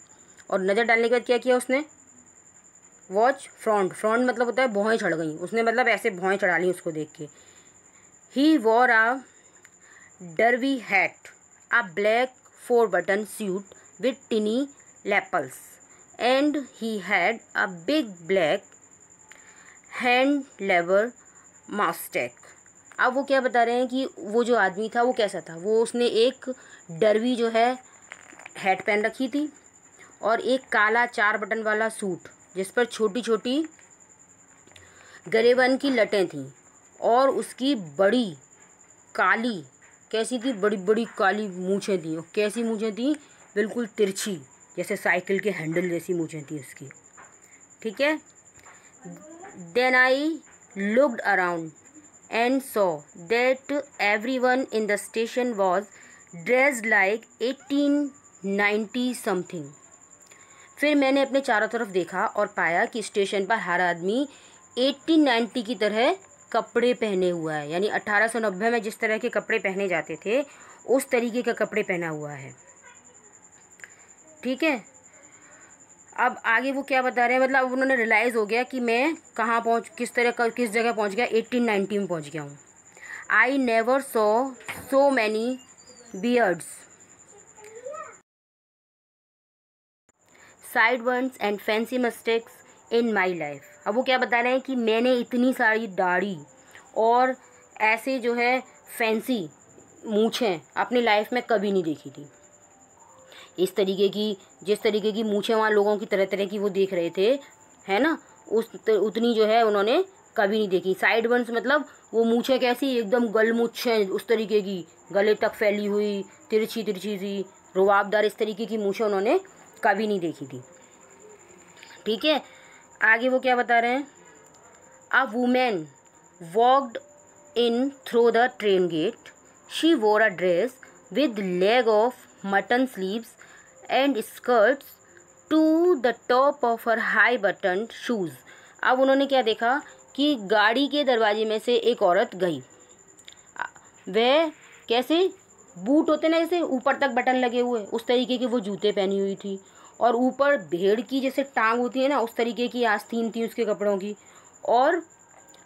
और नज़र डालने के बाद क्या किया उसने? वॉच फ्रंट फ्रॉन्ट मतलब होता है भौएँ चढ़ गई। उसने मतलब ऐसे भौएँ चढ़ा ली उसको देख के। He wore a derby hat a black four button suit with tinny lapels. And he had a big black hand lever mustache. अब वो क्या बता रहे हैं कि वो जो आदमी था, वो कैसा था? वो उसने एक डरवी जो है हेड पहन रखी थी और एक काला चार बटन वाला सूट जिस पर छोटी छोटी गरेबन की लटें थीं और उसकी बड़ी काली कैसी थी? बड़ी बड़ी काली मूछें थी। और कैसी मूछें थी? बिल्कुल तिरछी, जैसे साइकिल के हैंडल जैसी मूछें थी उसकी। ठीक है? Then I looked around and saw that everyone in the station was dress like eighteen ninety something फिर मैंने अपने चारों तरफ़ देखा और पाया कि स्टेशन पर हर आदमी एट्टीन नाइन्टी की तरह कपड़े पहने हुआ है। यानी अट्ठारह में जिस तरह के कपड़े पहने जाते थे, उस तरीके का कपड़े पहना हुआ है। ठीक है? अब आगे वो क्या बता रहे हैं? मतलब उन्होंने रियलाइज़ हो गया कि मैं कहाँ पहुँच, किस तरह का, किस जगह पहुँच गया। एट्टीन नाइनटी में पहुँच गया हूँ। I never saw so many beards sideburns and fancy moustaches in my life अब वो क्या बता रहे हैं कि मैंने इतनी सारी दाढ़ी और ऐसे जो है फैंसी मूछें अपनी लाइफ में कभी नहीं देखी थी। इस तरीके की, जिस तरीके की मूछें वहाँ लोगों की तरह तरह की वो देख रहे थे, है ना? उस उतनी जो है उन्होंने कभी नहीं देखी। साइड बंस मतलब वो मूछें कैसी, एकदम गल मूछें उस तरीके की। गले तक फैली हुई, तिरछी तिरछी सी रुआबदार इस तरीके की मूछें उन्होंने कभी नहीं देखी थी। ठीक है? आगे वो क्या बता रहे हैं? A woman walked in through the train gate she wore a dress with leg of mutton sleeves and skirts to the top of her high button shoes अब उन्होंने क्या देखा कि गाड़ी के दरवाजे में से एक औरत गई। वह कैसे बूट होते ना जैसे ऊपर तक बटन लगे हुए, उस तरीके के वो जूते पहनी हुई थी। और ऊपर भेड़ की जैसे टांग होती है ना, उस तरीके की आस्तीन थी उसके कपड़ों की। और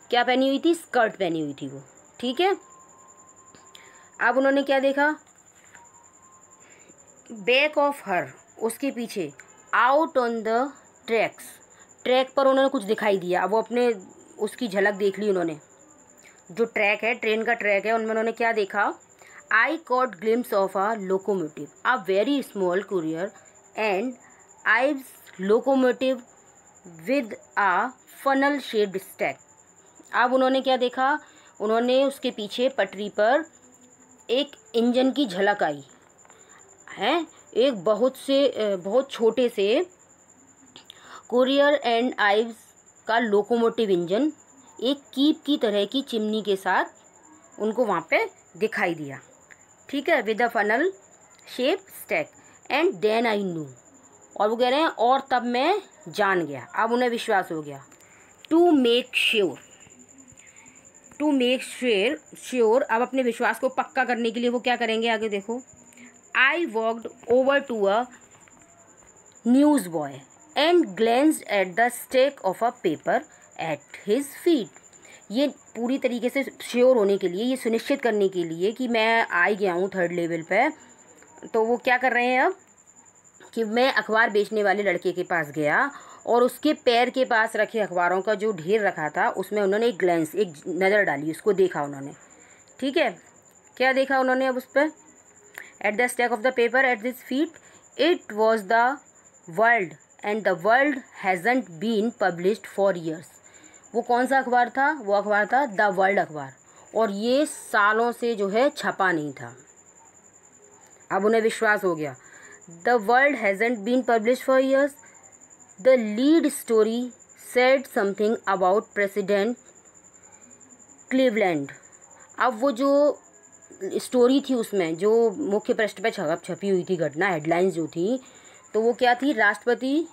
क्या पहनी हुई थी? स्कर्ट पहनी हुई थी वो। ठीक है? अब उन्होंने क्या देखा? बैक ऑफ़ हर, उसके पीछे, out on the tracks. Track पर उन्होंने कुछ दिखाई दिया। अब वो अपने, उसकी झलक देख ली उन्होंने। जो ट्रैक है, ट्रेन का ट्रैक है, उनमें उन्होंने क्या देखा? I caught glimpse of a locomotive. A very small Currier and Ives locomotive with a funnel shaped stack अब उन्होंने क्या देखा? उन्होंने उसके पीछे पटरी पर एक इंजन की झलक आई। है? एक बहुत से बहुत छोटे से कुरियर एंड आइव्स का लोकोमोटिव इंजन एक कीप की तरह की चिमनी के साथ उनको वहाँ पे दिखाई दिया। ठीक है? With a funnel shape stack and then I knew और वो कह रहे हैं, और तब मैं जान गया। अब उन्हें विश्वास हो गया। To make sure to make sure sure अब अपने विश्वास को पक्का करने के लिए वो क्या करेंगे आगे देखो। I walked over to a news boy and glanced at the stack of a paper at his feet ये पूरी तरीके से श्योर होने के लिए, ये सुनिश्चित करने के लिए कि मैं आ गया हूँ थर्ड लेवल पे। तो वो क्या कर रहे हैं अब? कि मैं अखबार बेचने वाले लड़के के पास गया और उसके पैर के पास रखे अखबारों का जो ढेर रखा था, उसमें उन्होंने एक ग्लेंस एक नज़र डाली, उसको देखा उन्होंने। ठीक है? क्या देखा उन्होंने अब उस पर? At the stack of the paper at this feet it was the World and the World hasn't been published for years वो कौन सा अखबार था? वो अखबार था द वर्ल्ड अखबार। और ये सालों से जो है छपा नहीं था। अब उन्हें विश्वास हो गया। The World hasn't been publish for years the lead story said something about President Cleveland अब वो जो स्टोरी थी उसमें, जो मुख्य पृष्ठ पर छप, छपी हुई थी घटना हेडलाइंस जो थी तो वो क्या थी? राष्ट्रपति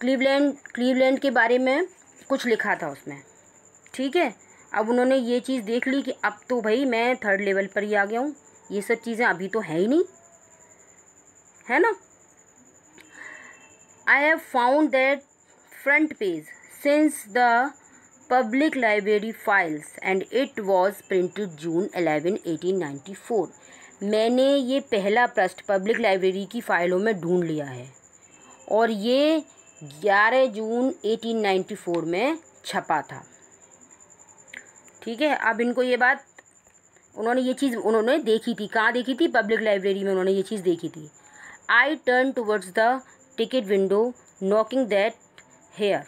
क्लीवलैंड क्लीवलैंड के बारे में कुछ लिखा था उसमें। ठीक है? अब उन्होंने ये चीज़ देख ली कि अब तो भाई मैं थर्ड लेवल पर ही आ गया हूँ। ये सब चीज़ें अभी तो है ही नहीं। है ना? I have found that front page since the public library files and it was printed June eleven eighteen ninety four मैंने ये पहला पृष्ठ पब्लिक लाइब्रेरी की फ़ाइलों में ढूंढ लिया है। और ये ग्यारह जून एटीन नाइन्टी फोर में छपा था। ठीक है, अब इनको ये बात उन्होंने ये चीज़, उन्होंने देखी थी। कहाँ देखी थी? पब्लिक लाइब्रेरी में उन्होंने ये चीज़ देखी थी। I turn towards the ticket window knocking that here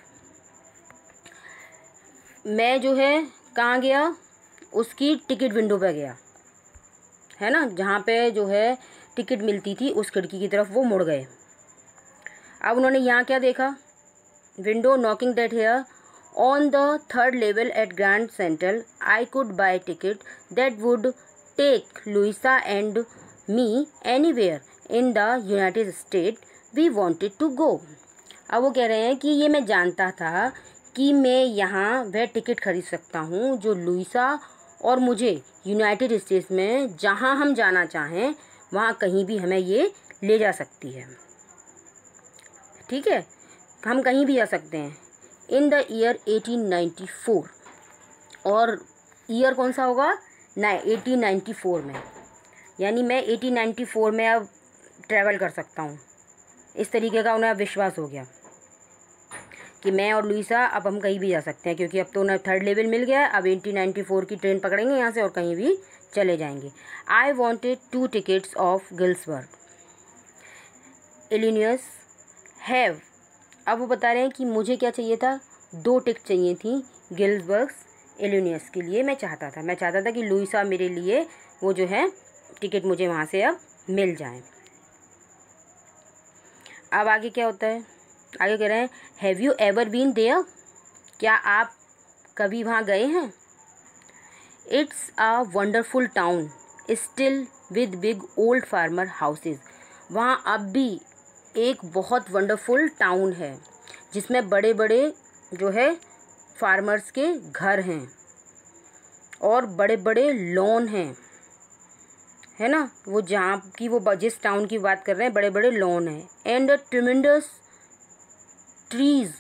मैं जो है, कहाँ गया? उसकी टिकट विंडो पे गया। है ना? जहाँ पे जो है टिकट मिलती थी, उस खिड़की की तरफ़ वो मुड़ गए। अब उन्होंने यहाँ क्या देखा? Window knocking date here the third level at Grand Central I could buy ticket that would take Louisa and me anywhere in the United State we wanted to go अब वो कह रहे हैं कि ये मैं जानता था कि मैं यहाँ वह टिकट खरीद सकता हूँ जो लुइसा और मुझे यूनाइटेड स्टेट्स में जहाँ हम जाना चाहें, वहाँ कहीं भी हमें ये ले जा सकती है। ठीक है? हम कहीं भी जा सकते हैं। इन द ईयर 1894 और ईयर कौन सा होगा? ना एटीन नाइन्टी फोर में। यानी मैं एटीन नाइन्टी फोर में अब ट्रैवल कर सकता हूँ। इस तरीके का उन्हें विश्वास हो गया कि मैं और लुइसा अब हम कहीं भी जा सकते हैं, क्योंकि अब तो उन्हें थर्ड लेवल मिल गया अब एटीन नाइन्टी फोर की ट्रेन पकड़ेंगे यहाँ से और कहीं भी चले जाएँगे। I wanted two tickets of Galesburg Illinois have अब वो बता रहे हैं कि मुझे क्या चाहिए था? दो टिकट चाहिए थी गिल्सबर्ग्स एल्यूनियस के लिए मैं चाहता था। मैं चाहता था कि लुइसा मेरे लिए वो जो है, टिकट मुझे वहाँ से अब मिल जाए। अब आगे क्या होता है? आगे कह रहे हैं have you ever been there क्या आप कभी वहाँ गए हैं? It's a wonderful town still with big old farmer houses वहाँ अब भी एक बहुत वंडरफुल टाउन है, जिसमें बड़े बड़े जो है फार्मर्स के घर हैं और बड़े बड़े लॉन हैं। है ना? वो जहाँ की वो जिस टाउन की बात कर रहे हैं बड़े बड़े लॉन हैं and a tremendous trees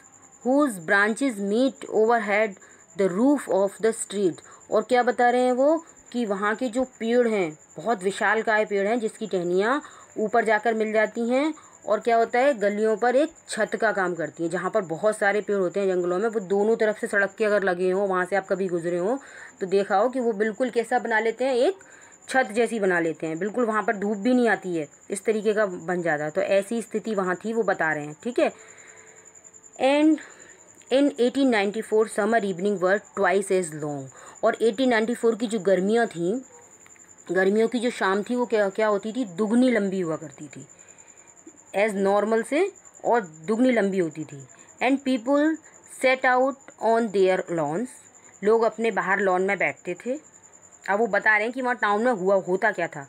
whose branches meet overhead the roof of the street और क्या बता रहे हैं वो? कि वहाँ के जो पेड़ हैं, बहुत विशाल काय पेड़ हैं, जिसकी टहनियाँ ऊपर जाकर मिल जाती हैं और क्या होता है, गलियों पर एक छत का काम करती है, जहाँ पर बहुत सारे पेड़ होते हैं जंगलों में, वो दोनों तरफ़ से सड़क के अगर लगे हों, वहाँ से आप कभी गुजरे हों तो देखा हो कि वो बिल्कुल कैसा बना लेते हैं, एक छत जैसी बना लेते हैं, बिल्कुल वहाँ पर धूप भी नहीं आती है, इस तरीके का बन जाता है तो ऐसी स्थिति वहाँ थी, वो बता रहे हैं, ठीक है? And in 1894 summer evening were twice as long और 1894 की जो गर्मियाँ थी, गर्मियों की जो शाम थी, वो क्या क्या होती थी? दुगनी लंबी हुआ करती थी। एज नॉर्मल से और दुगनी लंबी होती थी। And people set out on their lawns लोग अपने बाहर लॉन में बैठते थे। अब वो बता रहे हैं कि वहाँ टाउन में हुआ, होता क्या था।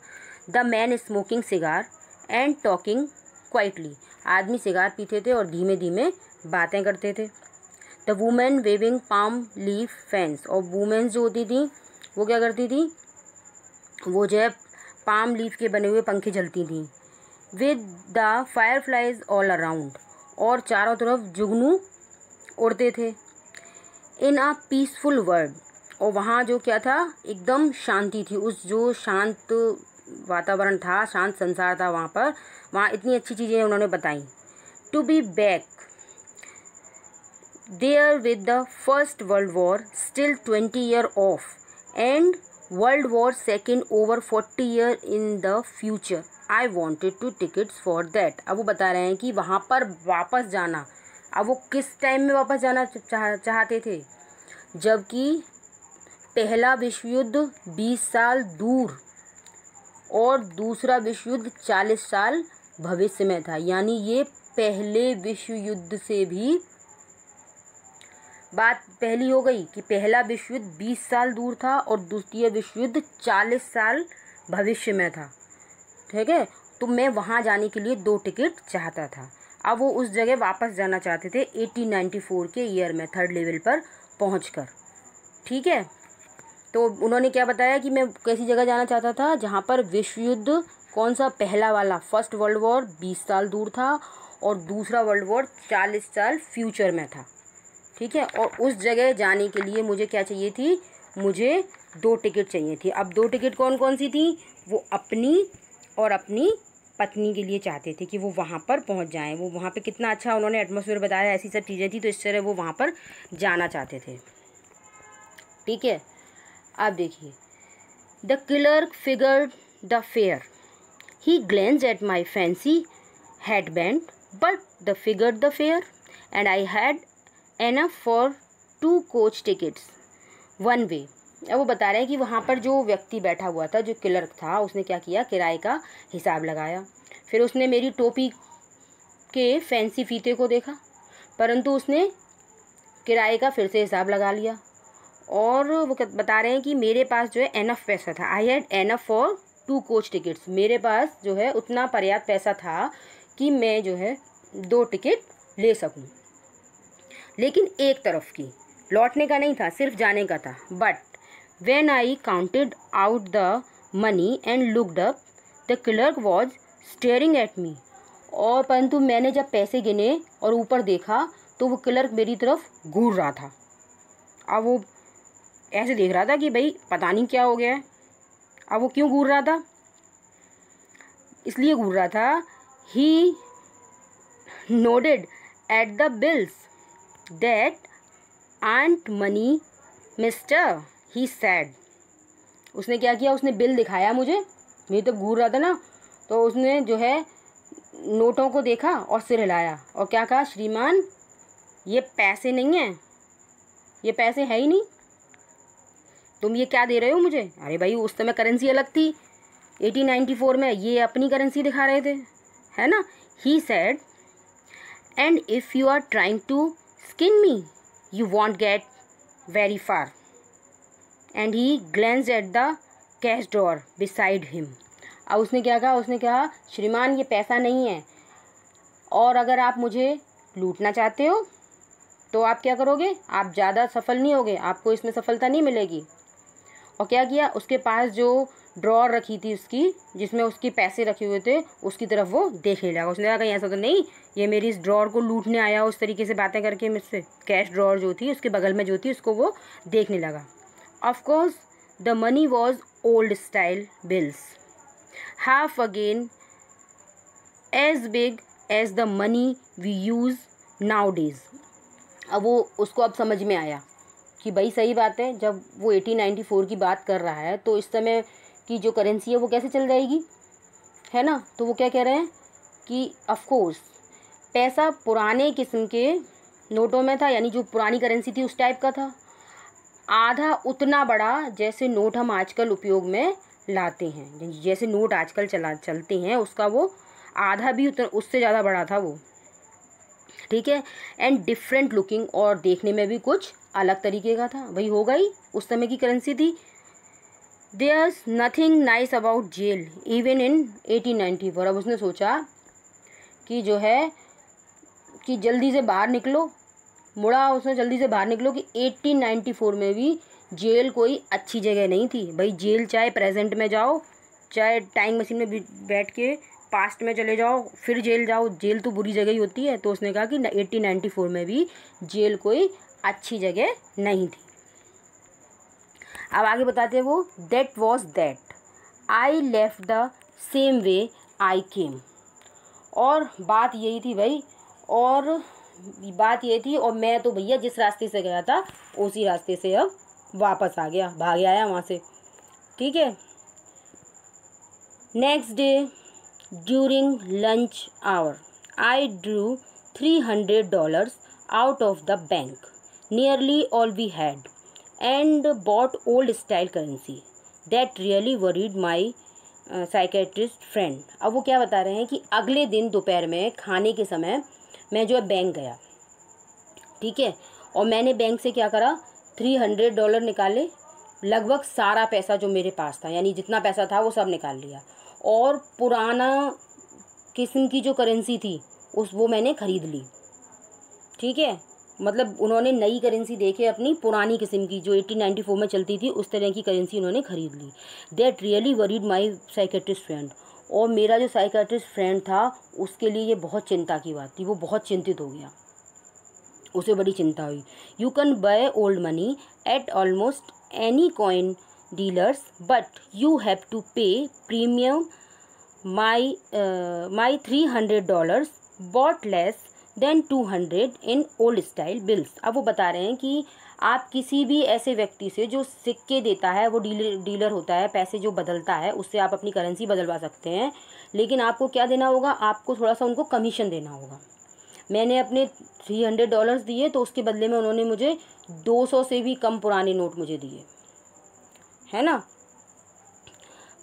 The man smoking cigar and talking quietly आदमी सिगार पीते थे और धीमे धीमे बातें करते थे। The women waving palm leaf fans और वुमेन्स जो होती थी, वो क्या करती थी? वो जो है पाम लीफ के बने हुए पंखे जलती थी। With the fireflies all around और चारों तरफ़ जुगनू उड़ते थे। इन अ पीसफुल वर्ल्ड और वहाँ जो क्या था, एकदम शांति थी। उस जो शांत वातावरण था, शांत संसार था वहाँ पर, वहाँ इतनी अच्छी चीज़ें उन्होंने बताई। To be back there with the First World War still twenty year off and World War second over forty year in the future I wanted two tickets for that अब वो बता रहे हैं कि वहाँ पर वापस जाना। अब वो किस टाइम में वापस जाना चाह, चाहते थे? जबकि पहला विश्व युद्ध बीस साल दूर और दूसरा विश्व युद्ध चालीस साल भविष्य में था। यानी ये पहले विश्व युद्ध से भी बात पहली हो गई कि पहला विश्व युद्ध बीस साल दूर था और द्वितीय विश्व युद्ध चालीस साल भविष्य में था। ठीक है तो मैं वहाँ जाने के लिए दो टिकट चाहता था। अब वो उस जगह वापस जाना चाहते थे, एटीन नाइन्टी फोर के ईयर में, थर्ड लेवल पर पहुँच कर ठीक है? तो उन्होंने क्या बताया कि मैं कैसी जगह जाना चाहता था, जहाँ पर विश्व युद्ध कौन सा पहला वाला, फ़र्स्ट वर्ल्ड वॉर बीस साल दूर था और दूसरा वर्ल्ड वॉर चालीस साल फ्यूचर में था। ठीक है? और उस जगह जाने के लिए मुझे क्या चाहिए थी? मुझे दो टिकट चाहिए थी। अब दो टिकट कौन कौन सी थी? वो अपनी और अपनी पत्नी के लिए चाहते थे कि वो वहाँ पर पहुँच जाएँ। वो वहाँ पर कितना अच्छा उन्होंने एटमोसफेयर बताया, ऐसी सब चीज़ें थी तो इस तरह वो वहाँ पर जाना चाहते थे। ठीक है? आप देखिए। The killer figure the fare he glance at my fancy headband but the figure the fare and I had enough for two coach tickets one way वो बता रहे हैं कि वहाँ पर जो व्यक्ति बैठा हुआ था, जो क्लर्क था, उसने क्या किया? किराए का हिसाब लगाया। फिर उसने मेरी टोपी के फैंसी फीते को देखा, परंतु उसने किराए का फिर से हिसाब लगा लिया। और वो बता रहे हैं कि मेरे पास जो है एनफ पैसा था। I had enough for two coach tickets मेरे पास जो है उतना पर्याप्त पैसा था कि मैं जो है दो टिकट ले सकूँ। लेकिन एक तरफ़ की, लौटने का नहीं था, सिर्फ़ जाने का था। But when I counted out the money and looked up the clerk was staring at me और परंतु मैंने जब पैसे गिने और ऊपर देखा तो वो क्लर्क मेरी तरफ़ घूर रहा था। अब वो ऐसे देख रहा था कि भाई पता नहीं क्या हो गया अब वो क्यों घूर रहा था? इसलिए घूर रहा था he nodded at the bills that ain't money mister he said उसने क्या किया? उसने बिल दिखाया मुझे। मैं तो घूर रहा था ना तो उसने जो है, नोटों को देखा और सिर हिलाया। और क्या कहा? श्रीमान, ये पैसे नहीं हैं। ये पैसे है ही नहीं। तुम ये क्या दे रहे हो मुझे? अरे भाई, उस समय करेंसी अलग थी। एटीन नाइन्टी फोर में ये अपनी करेंसी दिखा रहे थे। है ना? He said and if you are trying to skin me you won't get very far. And he glanced at the cash drawer beside him अब उसने क्या कहा? उसने कहा, श्रीमान, ये पैसा नहीं है। और अगर आप मुझे लूटना चाहते हो तो आप क्या करोगे? आप ज़्यादा सफल नहीं होगे। आपको इसमें सफलता नहीं मिलेगी। और क्या किया? उसके पास जो ड्रॉर रखी थी उसकी, जिसमें उसके पैसे रखे हुए थे, उसकी तरफ़ वो देखने लगा। उसने कहा, कहीं ऐसा तो नहीं। ये मेरी इस ड्रॉर को लूटने आया। उस तरीके से बातें करके मुझसे कैश ड्रॉर जो थी, उसके बगल में जो थी, उसको वो देखने लगा। Of course the money was old style bills half again as big as the money we use nowadays अब वो, उसको अब समझ में आया कि भाई सही बात है, जब वो एटीन नाइन्टी फोर की बात कर रहा है तो इस समय की जो करेंसी है वो कैसे चल जाएगी? है ना? तो वो क्या कह रहे हैं कि ऑफकोर्स पैसा पुराने किस्म के नोटों में था, यानी जो पुरानी करेंसी थी उस टाइप का था। आधा उतना बड़ा जैसे नोट हम आजकल उपयोग में लाते हैं। जैसे नोट आजकल चला, चलते हैं, उसका वो आधा भी उतना, उससे ज़्यादा बड़ा था वो। ठीक है? एंड डिफरेंट लुकिंग और देखने में भी कुछ अलग तरीके का था। वही होगा ही उस समय की करेंसी थी। There nothing nice about jail even in eighteen ninety four अब उसने सोचा कि जो है कि जल्दी से बाहर निकलो मुड़ा उसने जल्दी से बाहर निकलो कि एटीन नाइन्टी फोर में भी जेल कोई अच्छी जगह नहीं थी। भाई, जेल चाहे प्रेजेंट में जाओ, चाहे टाइम मशीन में बैठ के पास्ट में चले जाओ, फिर जेल जाओ। जेल तो बुरी जगह ही होती है। तो उसने कहा कि एट्टीन नाइन्टी फोर में भी जेल कोई अच्छी जगह नहीं थी। अब आगे बताते हैं वो that was that I left the same way I came और बात यही थी भाई, और बात ये थी और मैं तो भैया जिस रास्ते से गया था, उसी रास्ते से अब वापस आ गया, भाग आया वहाँ से। ठीक है? Next day during lunch hour I drew three hundred dollars out of the bank nearly all we had and bought old style currency that really worried my psychiatrist friend अब वो क्या बता रहे हैं कि अगले दिन दोपहर में खाने के समय मैं जो है बैंक गया। ठीक है? और मैंने बैंक से क्या करा? थ्री हंड्रेड डॉलर निकाले। लगभग सारा पैसा जो मेरे पास था, यानी जितना पैसा था वो सब निकाल लिया। और पुराना किस्म की जो करेंसी थी, उस वो मैंने ख़रीद ली। ठीक है? मतलब उन्होंने नई करेंसी देखे अपनी, पुरानी किस्म की, जो एटीन नाइन्टी फोर में चलती थी, उस तरह की करेंसी उन्होंने ख़रीद ली। That really worried my psychiatrist friend और मेरा जो साइकेट्रिस्ट फ्रेंड था उसके लिए ये बहुत चिंता की बात थी वो बहुत चिंतित हो गया। उसे बड़ी चिंता हुई। You can buy old money at almost any coin dealers but you have to pay premium my uh, my 300 dollars bought less than two hundred in old style bills अब वो बता रहे हैं कि आप किसी भी ऐसे व्यक्ति से जो सिक्के देता है, वो डीलर डीलर होता है, पैसे जो बदलता है, उससे आप अपनी करेंसी बदलवा सकते हैं। लेकिन आपको क्या देना होगा? आपको थोड़ा सा उनको कमीशन देना होगा। मैंने अपने थ्री हंड्रेड डॉलर्स दिए तो उसके बदले में उन्होंने मुझे दो सौ से भी कम पुराने नोट मुझे दिए। है ना?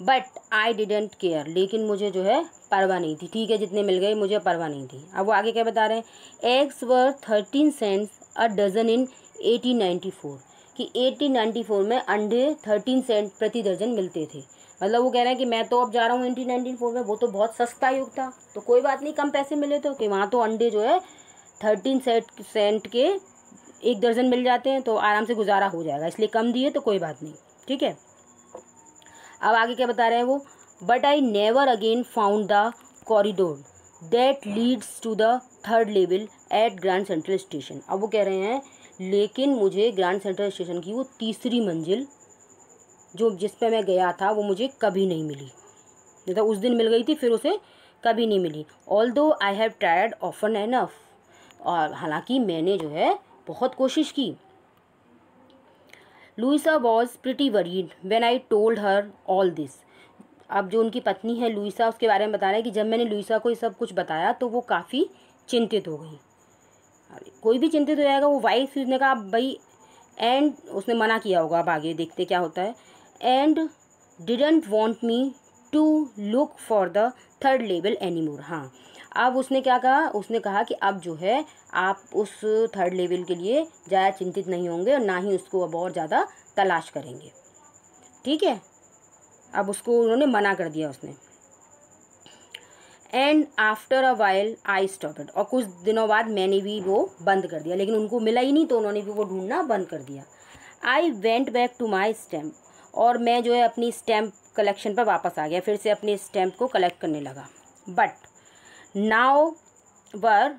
बट आई डिडेंट केयर लेकिन मुझे जो है परवाह नहीं थी। ठीक है, जितने मिल गए, मुझे परवाह नहीं थी। अब वो आगे क्या बता रहे हैं? Eggs were thirteen cents a dozen in eighteen ninety four कि एटीन नाइन्टी फोर में अंडे थर्टीन सेंट प्रति दर्जन मिलते थे। मतलब वो कह रहे हैं कि मैं तो अब जा रहा हूँ एटीन नाइनटीन फोर में, वो तो बहुत सस्ता युग था। तो कोई बात नहीं, कम पैसे मिले तो कि वहाँ तो अंडे जो है थर्टीन सेट सेंट के एक दर्जन मिल जाते हैं तो आराम से गुजारा हो जाएगा। इसलिए कम दिए तो कोई बात नहीं, ठीक है? अब आगे क्या बता रहे हैं वो? But I never again found the corridor that leads to the third level at Grand Central Station अब वो कह रहे हैं, लेकिन मुझे ग्रैंड सेंट्रल स्टेशन की वो तीसरी मंजिल, जो जिस पे मैं गया था, वो मुझे कभी नहीं मिली। जैसा उस दिन मिल गई थी, फिर उसे कभी नहीं मिली। Although I have tried often enough और हालाँकि मैंने जो है, बहुत कोशिश की। Louisa was pretty worried when I told her all this अब जो उनकी पत्नी है लुइसा उसके बारे में बता रहे हैं कि जब मैंने लुइसा को ये सब कुछ बताया तो वो काफ़ी चिंतित हो गई। कोई भी चिंतित हो जाएगा, वो वाइफ उसने कहा भाई एंड उसने मना किया होगा अब आगे देखते क्या होता है। And didn't want me to look for the third level anymore हाँ। अब उसने क्या कहा? उसने कहा कि अब जो है, आप उस थर्ड लेवल के लिए ज़्यादा चिंतित नहीं होंगे और ना ही उसको अब और ज़्यादा तलाश करेंगे। ठीक है? अब उसको उन्होंने मना कर दिया उसने। And after a while I stopped और कुछ दिनों बाद मैंने भी वो बंद कर दिया। लेकिन उनको मिला ही नहीं तो उन्होंने भी वो ढूंढना बंद कर दिया। I went back to my stamp और मैं जो है अपनी स्टैम्प कलेक्शन पर वापस आ गया। फिर से अपने स्टैम्प को कलेक्ट करने लगा। But now were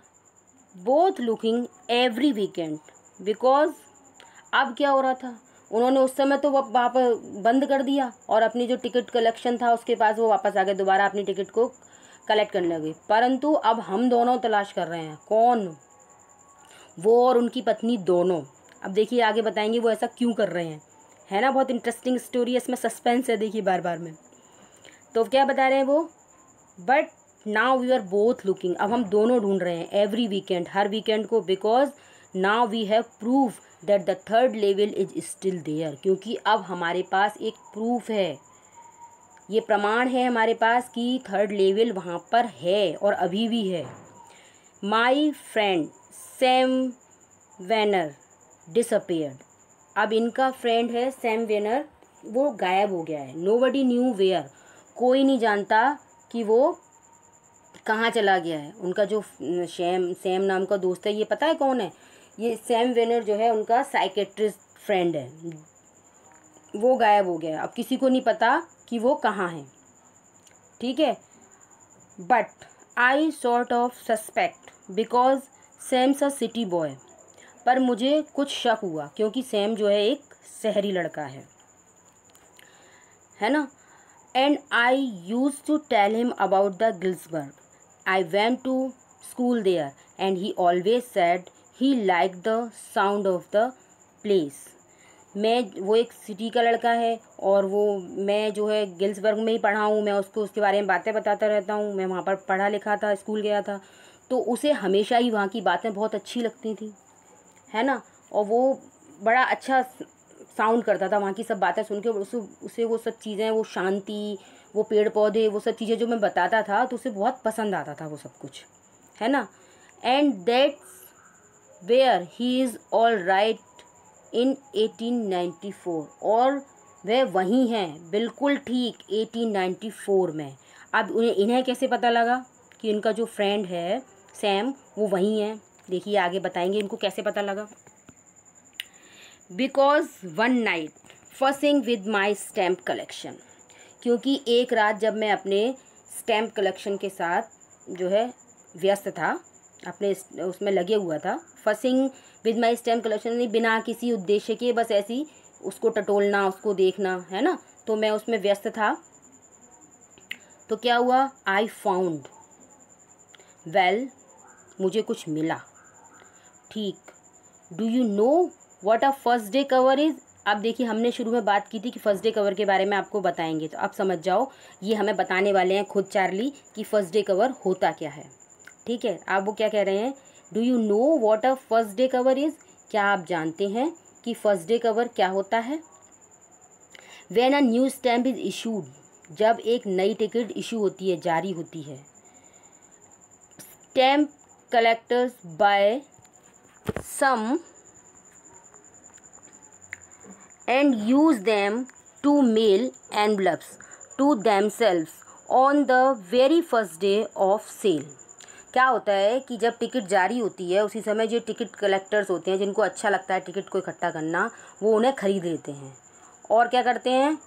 both looking every weekend because अब क्या हो रहा था? उन्होंने उस समय तो वहाँ पर बंद कर दिया और अपनी जो टिकट कलेक्शन था उसके पास वो वापस आ गए, दोबारा अपनी टिकट को कलेक्ट करने लगे। परंतु अब हम दोनों तलाश कर रहे हैं। कौन? वो और उनकी पत्नी दोनों। अब देखिए, आगे बताएँगे वो ऐसा क्यों कर रहे हैं। है ना, बहुत इंटरेस्टिंग स्टोरी है, इसमें सस्पेंस है, देखिए बार बार में। तो क्या बता रहे हैं वो? But now we are both looking अब हम दोनों ढूंढ रहे हैं एवरी वीकेंड हर वीकेंड को because now we have proof that the third level is still there क्योंकि अब हमारे पास एक प्रूफ है। ये प्रमाण है हमारे पास कि थर्ड लेवल वहाँ पर है और अभी भी है। My friend Sam Wanner disappeared अब इनका फ्रेंड है सैम वेनर वो गायब हो गया है। नो बडी न्यू वेयर कोई नहीं जानता कि वो कहाँ चला गया है। उनका जो शैम सैम नाम का दोस्त है, ये पता है कौन है? ये सैम वेनर जो है उनका साइकेट्रिस्ट फ्रेंड है। वो गायब हो गया अब किसी को नहीं पता कि वो कहाँ है। ठीक है? But I sort of suspect because Sam's a city boy पर मुझे कुछ शक हुआ क्योंकि सैम जो है एक शहरी लड़का है। है ना? And I use to tell him about the Galesburg I went to school there and he always said he like the sound of the place मैं, वो एक सिटी का लड़का है और वो, मैं जो है गिल्सबर्ग में ही पढ़ा हूँ, मैं उसको, उसके बारे में बातें बताता रहता हूँ, मैं वहाँ पर पढ़ा लिखा था, स्कूल गया था। तो उसे हमेशा ही वहाँ की बातें बहुत अच्छी लगती थी, है ना? और वो बड़ा अच्छा साउंड करता था, वहाँ की सब बातें सुन के उसे उसे वो सब चीज़ें, वो शांति, वो पेड़ पौधे वो सब चीज़ें जो मैं बताता था तो उसे बहुत पसंद आता था वो सब कुछ, है ना? And that's where he is all right in 1894 और वह वहीं हैं, बिल्कुल ठीक 1894 में। अब उन्हें, इन्हें कैसे पता लगा कि इनका जो फ्रेंड है सैम वो वहीं है? देखिए, आगे बताएँगे इनको कैसे पता लगा। Because one night fussing with my stamp collection क्योंकि एक रात जब मैं अपने स्टैम्प कलेक्शन के साथ जो है, व्यस्त था अपने उसमें लगे हुआ था। Fussing with my stamp collection बिना किसी उद्देश्य के बस ऐसी उसको टटोलना, उसको देखना, है ना? तो मैं उसमें व्यस्त था। तो क्या हुआ? आई फाउंड वेल मुझे कुछ मिला। ठीक। Do you know what a first day cover is अब देखिए, हमने शुरू में बात की थी कि फ़र्स्ट डे कवर के बारे में आपको बताएँगे। तो अब समझ जाओ, ये हमें बताने वाले हैं खुद चार्ली कि फ़र्स्ट डे कवर होता क्या है। ठीक है? आप वो क्या कह रहे हैं? Do you know what a first day cover is क्या आप जानते हैं कि फ़र्स्ट डे कवर क्या होता है? When a new stamp is issued जब एक नई टिकट इशू होती है, जारी होती है। Stamp collectors buy some and use them to mail envelopes to themselves on the very first day of sale क्या होता है कि जब टिकट जारी होती है, उसी समय जो टिकट कलेक्टर्स होते हैं, जिनको अच्छा लगता है टिकट को इकट्ठा करना, वो उन्हें ख़रीद लेते हैं। और क्या करते हैं?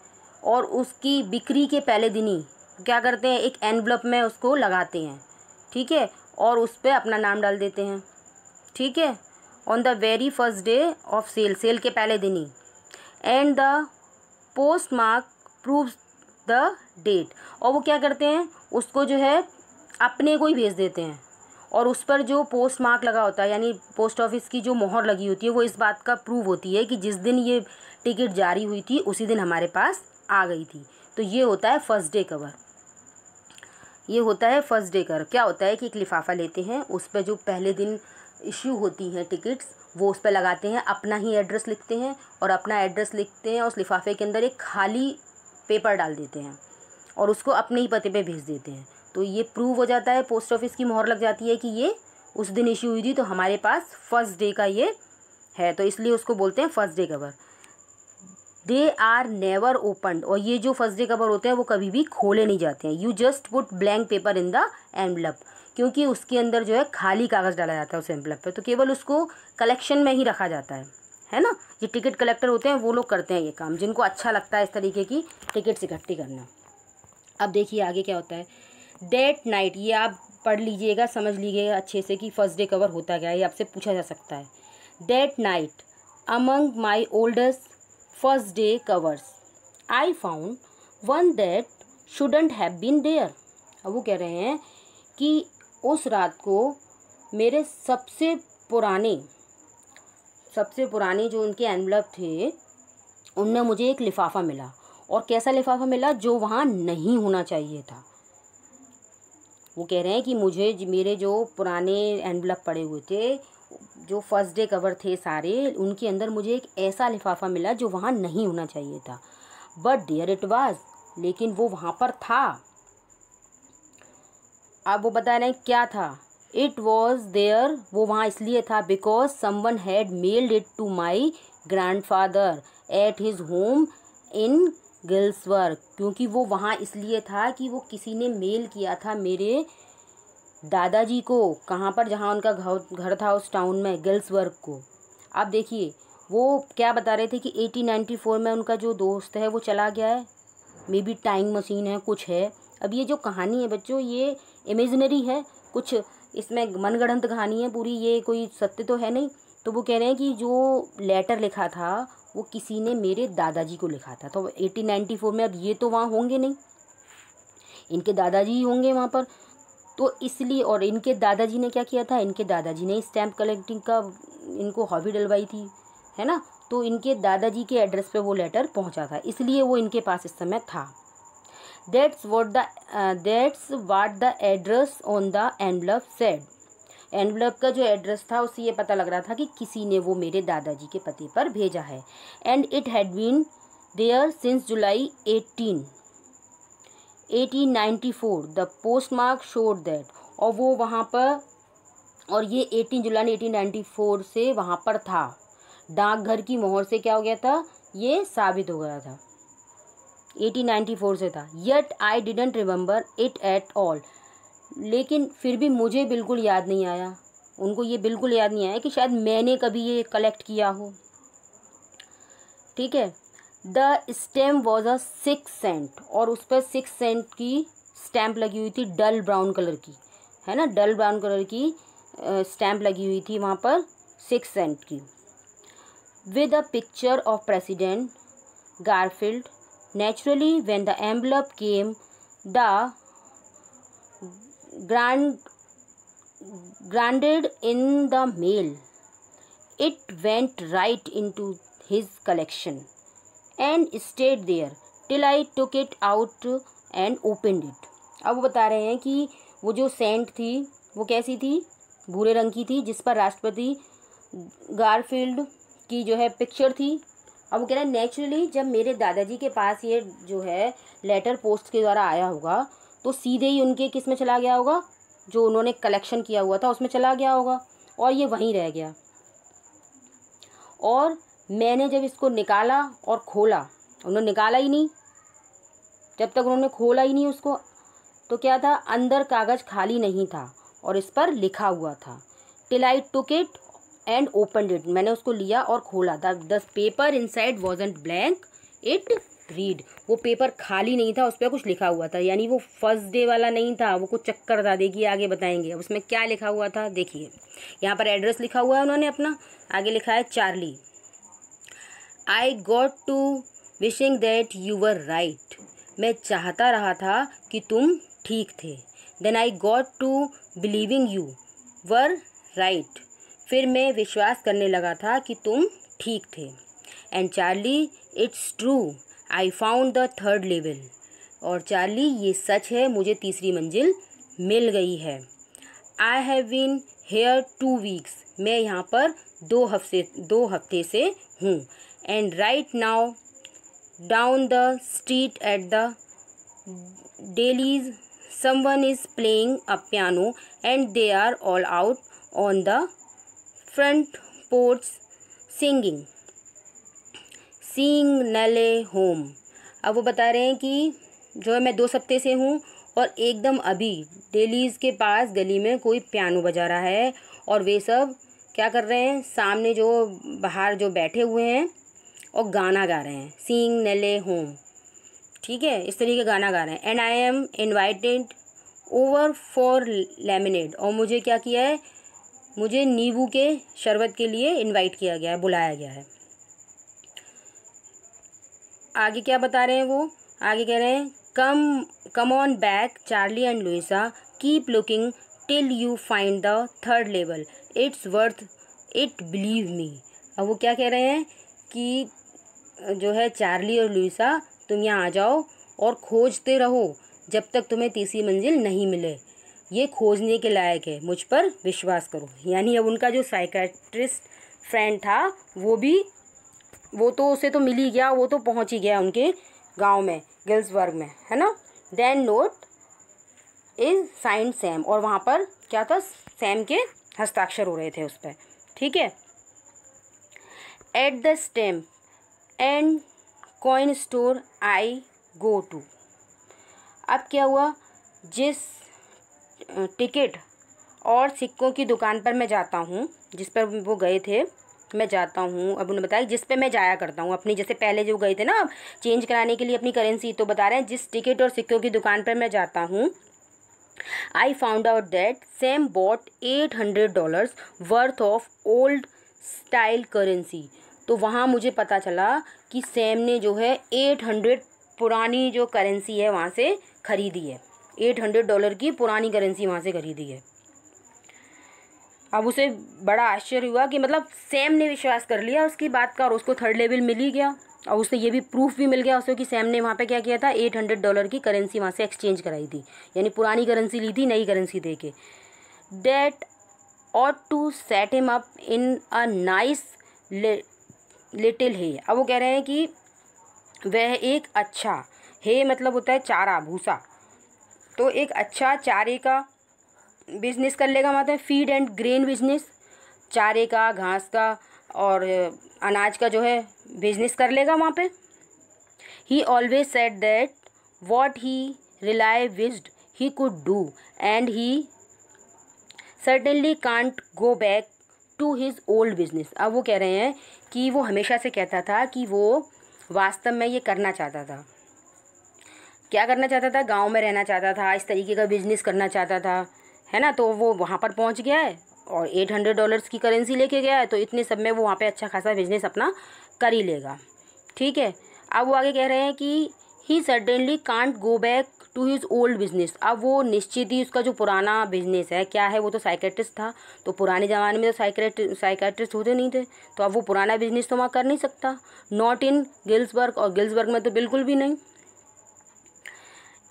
और उसकी बिक्री के पहले दिन ही क्या करते हैं? एक एनवलप में उसको लगाते हैं। ठीक है? और उस पर अपना नाम डाल देते हैं। ठीक है? On the very first day of sale sale के पहले दिन ही। And the postmark prove the date और वो क्या करते हैं? उसको जो है अपने को ही भेज देते हैं। और उस पर जो पोस्ट मार्क लगा होता है, यानी पोस्ट ऑफ़िस की जो मोहर लगी होती है, वो इस बात का प्रूव होती है कि जिस दिन ये टिकट जारी हुई थी, उसी दिन हमारे पास आ गई थी। तो ये होता है फ़र्स्ट डे कवर ये होता है फ़र्स्ट डे कवर क्या होता है कि एक लिफाफा लेते हैं, उस पर जो पहले दिन इश्यू होती हैं टिकट्स वो उस पर लगाते हैं, अपना ही एड्रेस लिखते हैं और अपना एड्रेस लिखते हैं, उस लिफाफे के अंदर एक खाली पेपर डाल देते हैं और उसको अपने ही पते पे भेज देते हैं। तो ये प्रूव हो जाता है पोस्ट ऑफ़िस की मोहर लग जाती है कि ये उस दिन इश्यू हुई थी तो हमारे पास फ़र्स्ट डे का ये है तो इसलिए उसको बोलते हैं first day cover they are never opened और ये जो फ़र्स्ट डे कवर होते हैं, वो कभी भी खोले नहीं जाते हैं. You just put blank paper in the envelope क्योंकि उसके अंदर जो है खाली कागज़ डाला जाता है उस एनवलप पे. तो केवल उसको कलेक्शन में ही रखा जाता है. है ना? ये टिकट कलेक्टर होते हैं, वो लोग करते हैं ये काम. जिनको अच्छा लगता है इस तरीके की टिकट्स इकट्ठी करना. अब देखिए आगे क्या होता है. डेट नाइट, ये आप पढ़ लीजिएगा, समझ लीजिएगा अच्छे से कि फ़र्स्ट डे कवर होता क्या ये आपसे पूछा जा सकता है। Date night among my oldest first day covers I found one that shouldn't have been there अब वो कह रहे हैं कि उस रात को मेरे सबसे पुराने सबसे पुराने जो उनके एनवलप थे, उनमें मुझे एक लिफाफा मिला। और कैसा लिफाफा मिला? जो वहाँ नहीं होना चाहिए था। वो कह रहे हैं कि मुझे मेरे जो पुराने एनवलप पड़े हुए थे, जो फ़र्स्ट डे कवर थे सारे, उनके अंदर मुझे एक ऐसा लिफाफा मिला जो वहाँ नहीं होना चाहिए था। बट देयर इट वाज लेकिन वो वहाँ पर था। अब वो बता रहे हैं क्या था। इट वॉज़ देयर वो वहाँ इसलिए था because someone had mailed it to my grandfather at his home in Galesburg क्योंकि वो वहाँ इसलिए था कि वो किसी ने मेल किया था मेरे दादाजी को, कहाँ पर, जहाँ उनका घर घर था उस टाउन में गर्ल्स वर्क को। आप देखिए, वो क्या बता रहे थे कि एटीन नाइन्टी फोर में उनका जो दोस्त है, वो चला गया है। मे बी टाइम मशीन है, कुछ है। अब ये जो कहानी है बच्चों, ये इमेजनरी है। कुछ इसमें मनगढ़ंत कहानी है, पूरी ये कोई सत्य तो है नहीं। तो वो कह रहे हैं कि जो लेटर लिखा था वो किसी ने मेरे दादाजी को लिखा था। तो एटीन नाइन्टी फोर में अब ये तो वहाँ होंगे नहीं। इनके दादाजी ही होंगे वहाँ पर। तो इसलिए और इनके दादाजी ने क्या किया था? इनके दादाजी ने स्टैम्प कलेक्टिंग का इनको हॉबी डलवाई थी, है ना? तो इनके दादाजी के एड्रेस पे वो लेटर पहुँचा था। इसलिए वो इनके पास इस समय था। That's what the that's what the address on the envelope said envelope का जो एड्रेस था, उससे ये पता लग रहा था कि किसी ने वो मेरे दादाजी के पते पर भेजा है। And it had been there since July eighteen eighteen ninety four the postmark showed that और वो वहाँ पर, और ये eighteen July eighteen ninety four से वहाँ पर था। डाकघर की मोहर से क्या हो गया था? ये साबित हो गया था। एटीन नाइन्टी फोर से था। Yet I didn't remember it at all लेकिन फिर भी मुझे बिल्कुल याद नहीं आया। उनको ये बिल्कुल याद नहीं आया कि शायद मैंने कभी ये कलेक्ट किया हो। ठीक है? The stamp was a six cent और उस पर सिक्स सेंट की स्टैम्प लगी हुई थी डल ब्राउन कलर की। है ना? डल ब्राउन कलर की स्टैम्प लगी हुई थी वहाँ पर सिक्स सेंट की। With a picture of President Garfield naturally when the envelope came the grand grandad in the mail it went right into his collection and stayed there till I took it out and open it अब बता रहे हैं कि वो जो Saint थी, वो कैसी थी? भूरे रंग की थी, जिस पर राष्ट्रपति गारफील्ड की जो है पिक्चर थी। अब वो कह रहे हैं नेचुरली जब मेरे दादाजी के पास ये जो है लेटर पोस्ट के द्वारा आया होगा तो सीधे ही उनके किसमें चला गया होगा? जो उन्होंने कलेक्शन किया हुआ था, उसमें चला गया होगा। और ये वहीं रह गया। और मैंने जब इसको निकाला और खोला, उन्होंने निकाला ही नहीं। जब तक उन्होंने खोला ही नहीं उसको तो क्या था? अंदर कागज़ खाली नहीं था और इस पर लिखा हुआ था till I took it and open it मैंने उसको लिया और खोला। The the paper inside wasn't blank it read वो पेपर खाली नहीं था, उस पर कुछ लिखा हुआ था। यानी वो फ़र्स्ट डे वाला नहीं था, वो कुछ चक्कर था देखिए आगे बताएँगे। अब उसमें क्या लिखा हुआ था, देखिए। यहाँ पर एड्रेस लिखा हुआ है उन्होंने अपना, आगे लिखा है Charlie I got to wishing that you were right मैं चाहता रहा था कि तुम ठीक थे। Then I got to believing you were right फिर मैं विश्वास करने लगा था कि तुम ठीक थे। And Charlie it's true I found the third level और चार्ली ये सच है, मुझे तीसरी मंजिल मिल गई है। I have been here two weeks मैं यहाँ पर दो हफ़्ते दो हफ़्ते से हूँ। And right now down the street at the Dalys someone is playing a piano and they are all out on the front porches singing sing नले होम। अब वो बता रहे हैं कि जो है मैं दो सप्ते से हूँ और एकदम अभी डेलीज़ के पास गली में कोई पियानो बजा रहा है और वे सब क्या कर रहे हैं? सामने जो बाहर जो बैठे हुए हैं और गाना गा रहे हैं। सींग नेले होम। ठीक है, इस तरीके गाना गा रहे हैं। And I am invited over for lemonade और मुझे क्या किया है? मुझे नींबू के शरबत के लिए इनवाइट किया गया है, बुलाया गया है। आगे क्या बता रहे हैं वो? आगे कह रहे हैं, come come on back Charlie and Louisa keep looking till you find the third level it's worth it believe me अब वो क्या कह रहे हैं? कि, जो है चार्ली और लुइसा तुम यहाँ आ जाओ और खोजते रहो जब तक तुम्हें तीसरी मंजिल नहीं मिले। ये खोजने के लायक है, मुझ पर विश्वास करो। यानी अब उनका जो साइकेट्रिस्ट फ्रेंड था, वो भी वो तो उसे तो मिल ही गया, वो तो पहुँच ही गया उनके गाँव में गिल्सबर्ग में, है ना? Then note is sign Sam और वहाँ पर क्या था? सैम के हस्ताक्षर हो रहे थे उस पर ठीक है? At the stamp and coin store I go to अब क्या हुआ? जिस टिकट और सिक्कों की दुकान पर मैं जाता हूँ, जिस पर वो गए थे मैं जाता हूँ। अब उन्होंने बताया जिस पे मैं जाया करता हूँ। अपनी जैसे पहले जो गए थे ना चेंज कराने के लिए अपनी करेंसी तो बता रहे हैं, जिस टिकट और सिक्कों की दुकान पर मैं जाता हूँ I found out that Sam bought eight hundred dollars worth of old style currency तो वहाँ मुझे पता चला कि सैम ने जो है एट हंड्रेड पुरानी जो करेंसी है वहाँ से ख़रीदी है। एट हंड्रेड डॉलर की पुरानी करेंसी वहाँ से खरीदी है। अब उसे बड़ा आश्चर्य हुआ कि मतलब सैम ने विश्वास कर लिया, उसकी बात का, और उसको थर्ड लेवल मिल ही गया। और उसे ये भी प्रूफ भी मिल गया उसको कि सैम ने वहाँ पे क्या किया था? एट हंड्रेड डॉलर की करेंसी वहाँ से एक्सचेंज कराई थी। यानी पुरानी करेंसी ली थी, नई करेंसी दे के। डेट और to set him up in a nice little hay अब वो कह रहे हैं कि वह एक अच्छा हे मतलब होता है चारा, भूसा। तो एक अच्छा चारे का बिज़नेस कर लेगा मतलब फ़ीड एंड ग्रेन बिज़नेस, चारे का, घास का और अनाज का जो है बिज़नेस कर लेगा वहाँ पे। He always said that what he really wished he could do and he certainly can't go back to his old business अब वो कह रहे हैं कि वो हमेशा से कहता था कि वो वास्तव में ये करना चाहता था। क्या करना चाहता था? गाँव में रहना चाहता था, इस तरीके का बिज़नेस करना चाहता था। है ना? तो वो वहाँ पर पहुँच गया है और एट हंड्रेड डॉलर्स की करेंसी लेके गया है तो इतने सब में वो वहाँ पे अच्छा खासा बिज़नेस अपना कर ही लेगा। ठीक है? अब वो आगे कह रहे हैं कि he suddenly can't go back to his old business अब वो निश्चित ही उसका जो पुराना बिज़नेस है, क्या है? वो तो साइकेट्रिस्ट था तो पुराने ज़माने में तो साइकेट साइकेट्रिस्ट होते नहीं थे तो अब वो पुराना बिज़नेस तो वहाँ कर नहीं सकता। नॉट इन गिल्सबर्ग और गिल्सबर्ग में तो बिल्कुल भी नहीं।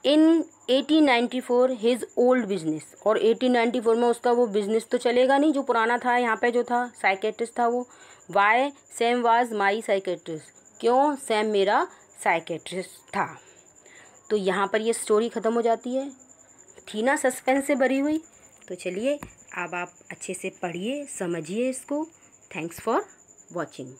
इन 1894 हिज ओल्ड बिज़नेस और 1894 में उसका वो बिज़नेस तो चलेगा नहीं, जो पुराना था, यहाँ पे जो था साइकेट्रिस्ट था वो। Why Sam was my psychiatrist क्यों सैम मेरा साइकेट्रिस्ट था? तो यहाँ पर ये स्टोरी ख़त्म हो जाती है। थी ना सस्पेंस से भरी हुई। तो चलिए, अब आप अच्छे से पढ़िए, समझिए इसको। Thanks for watching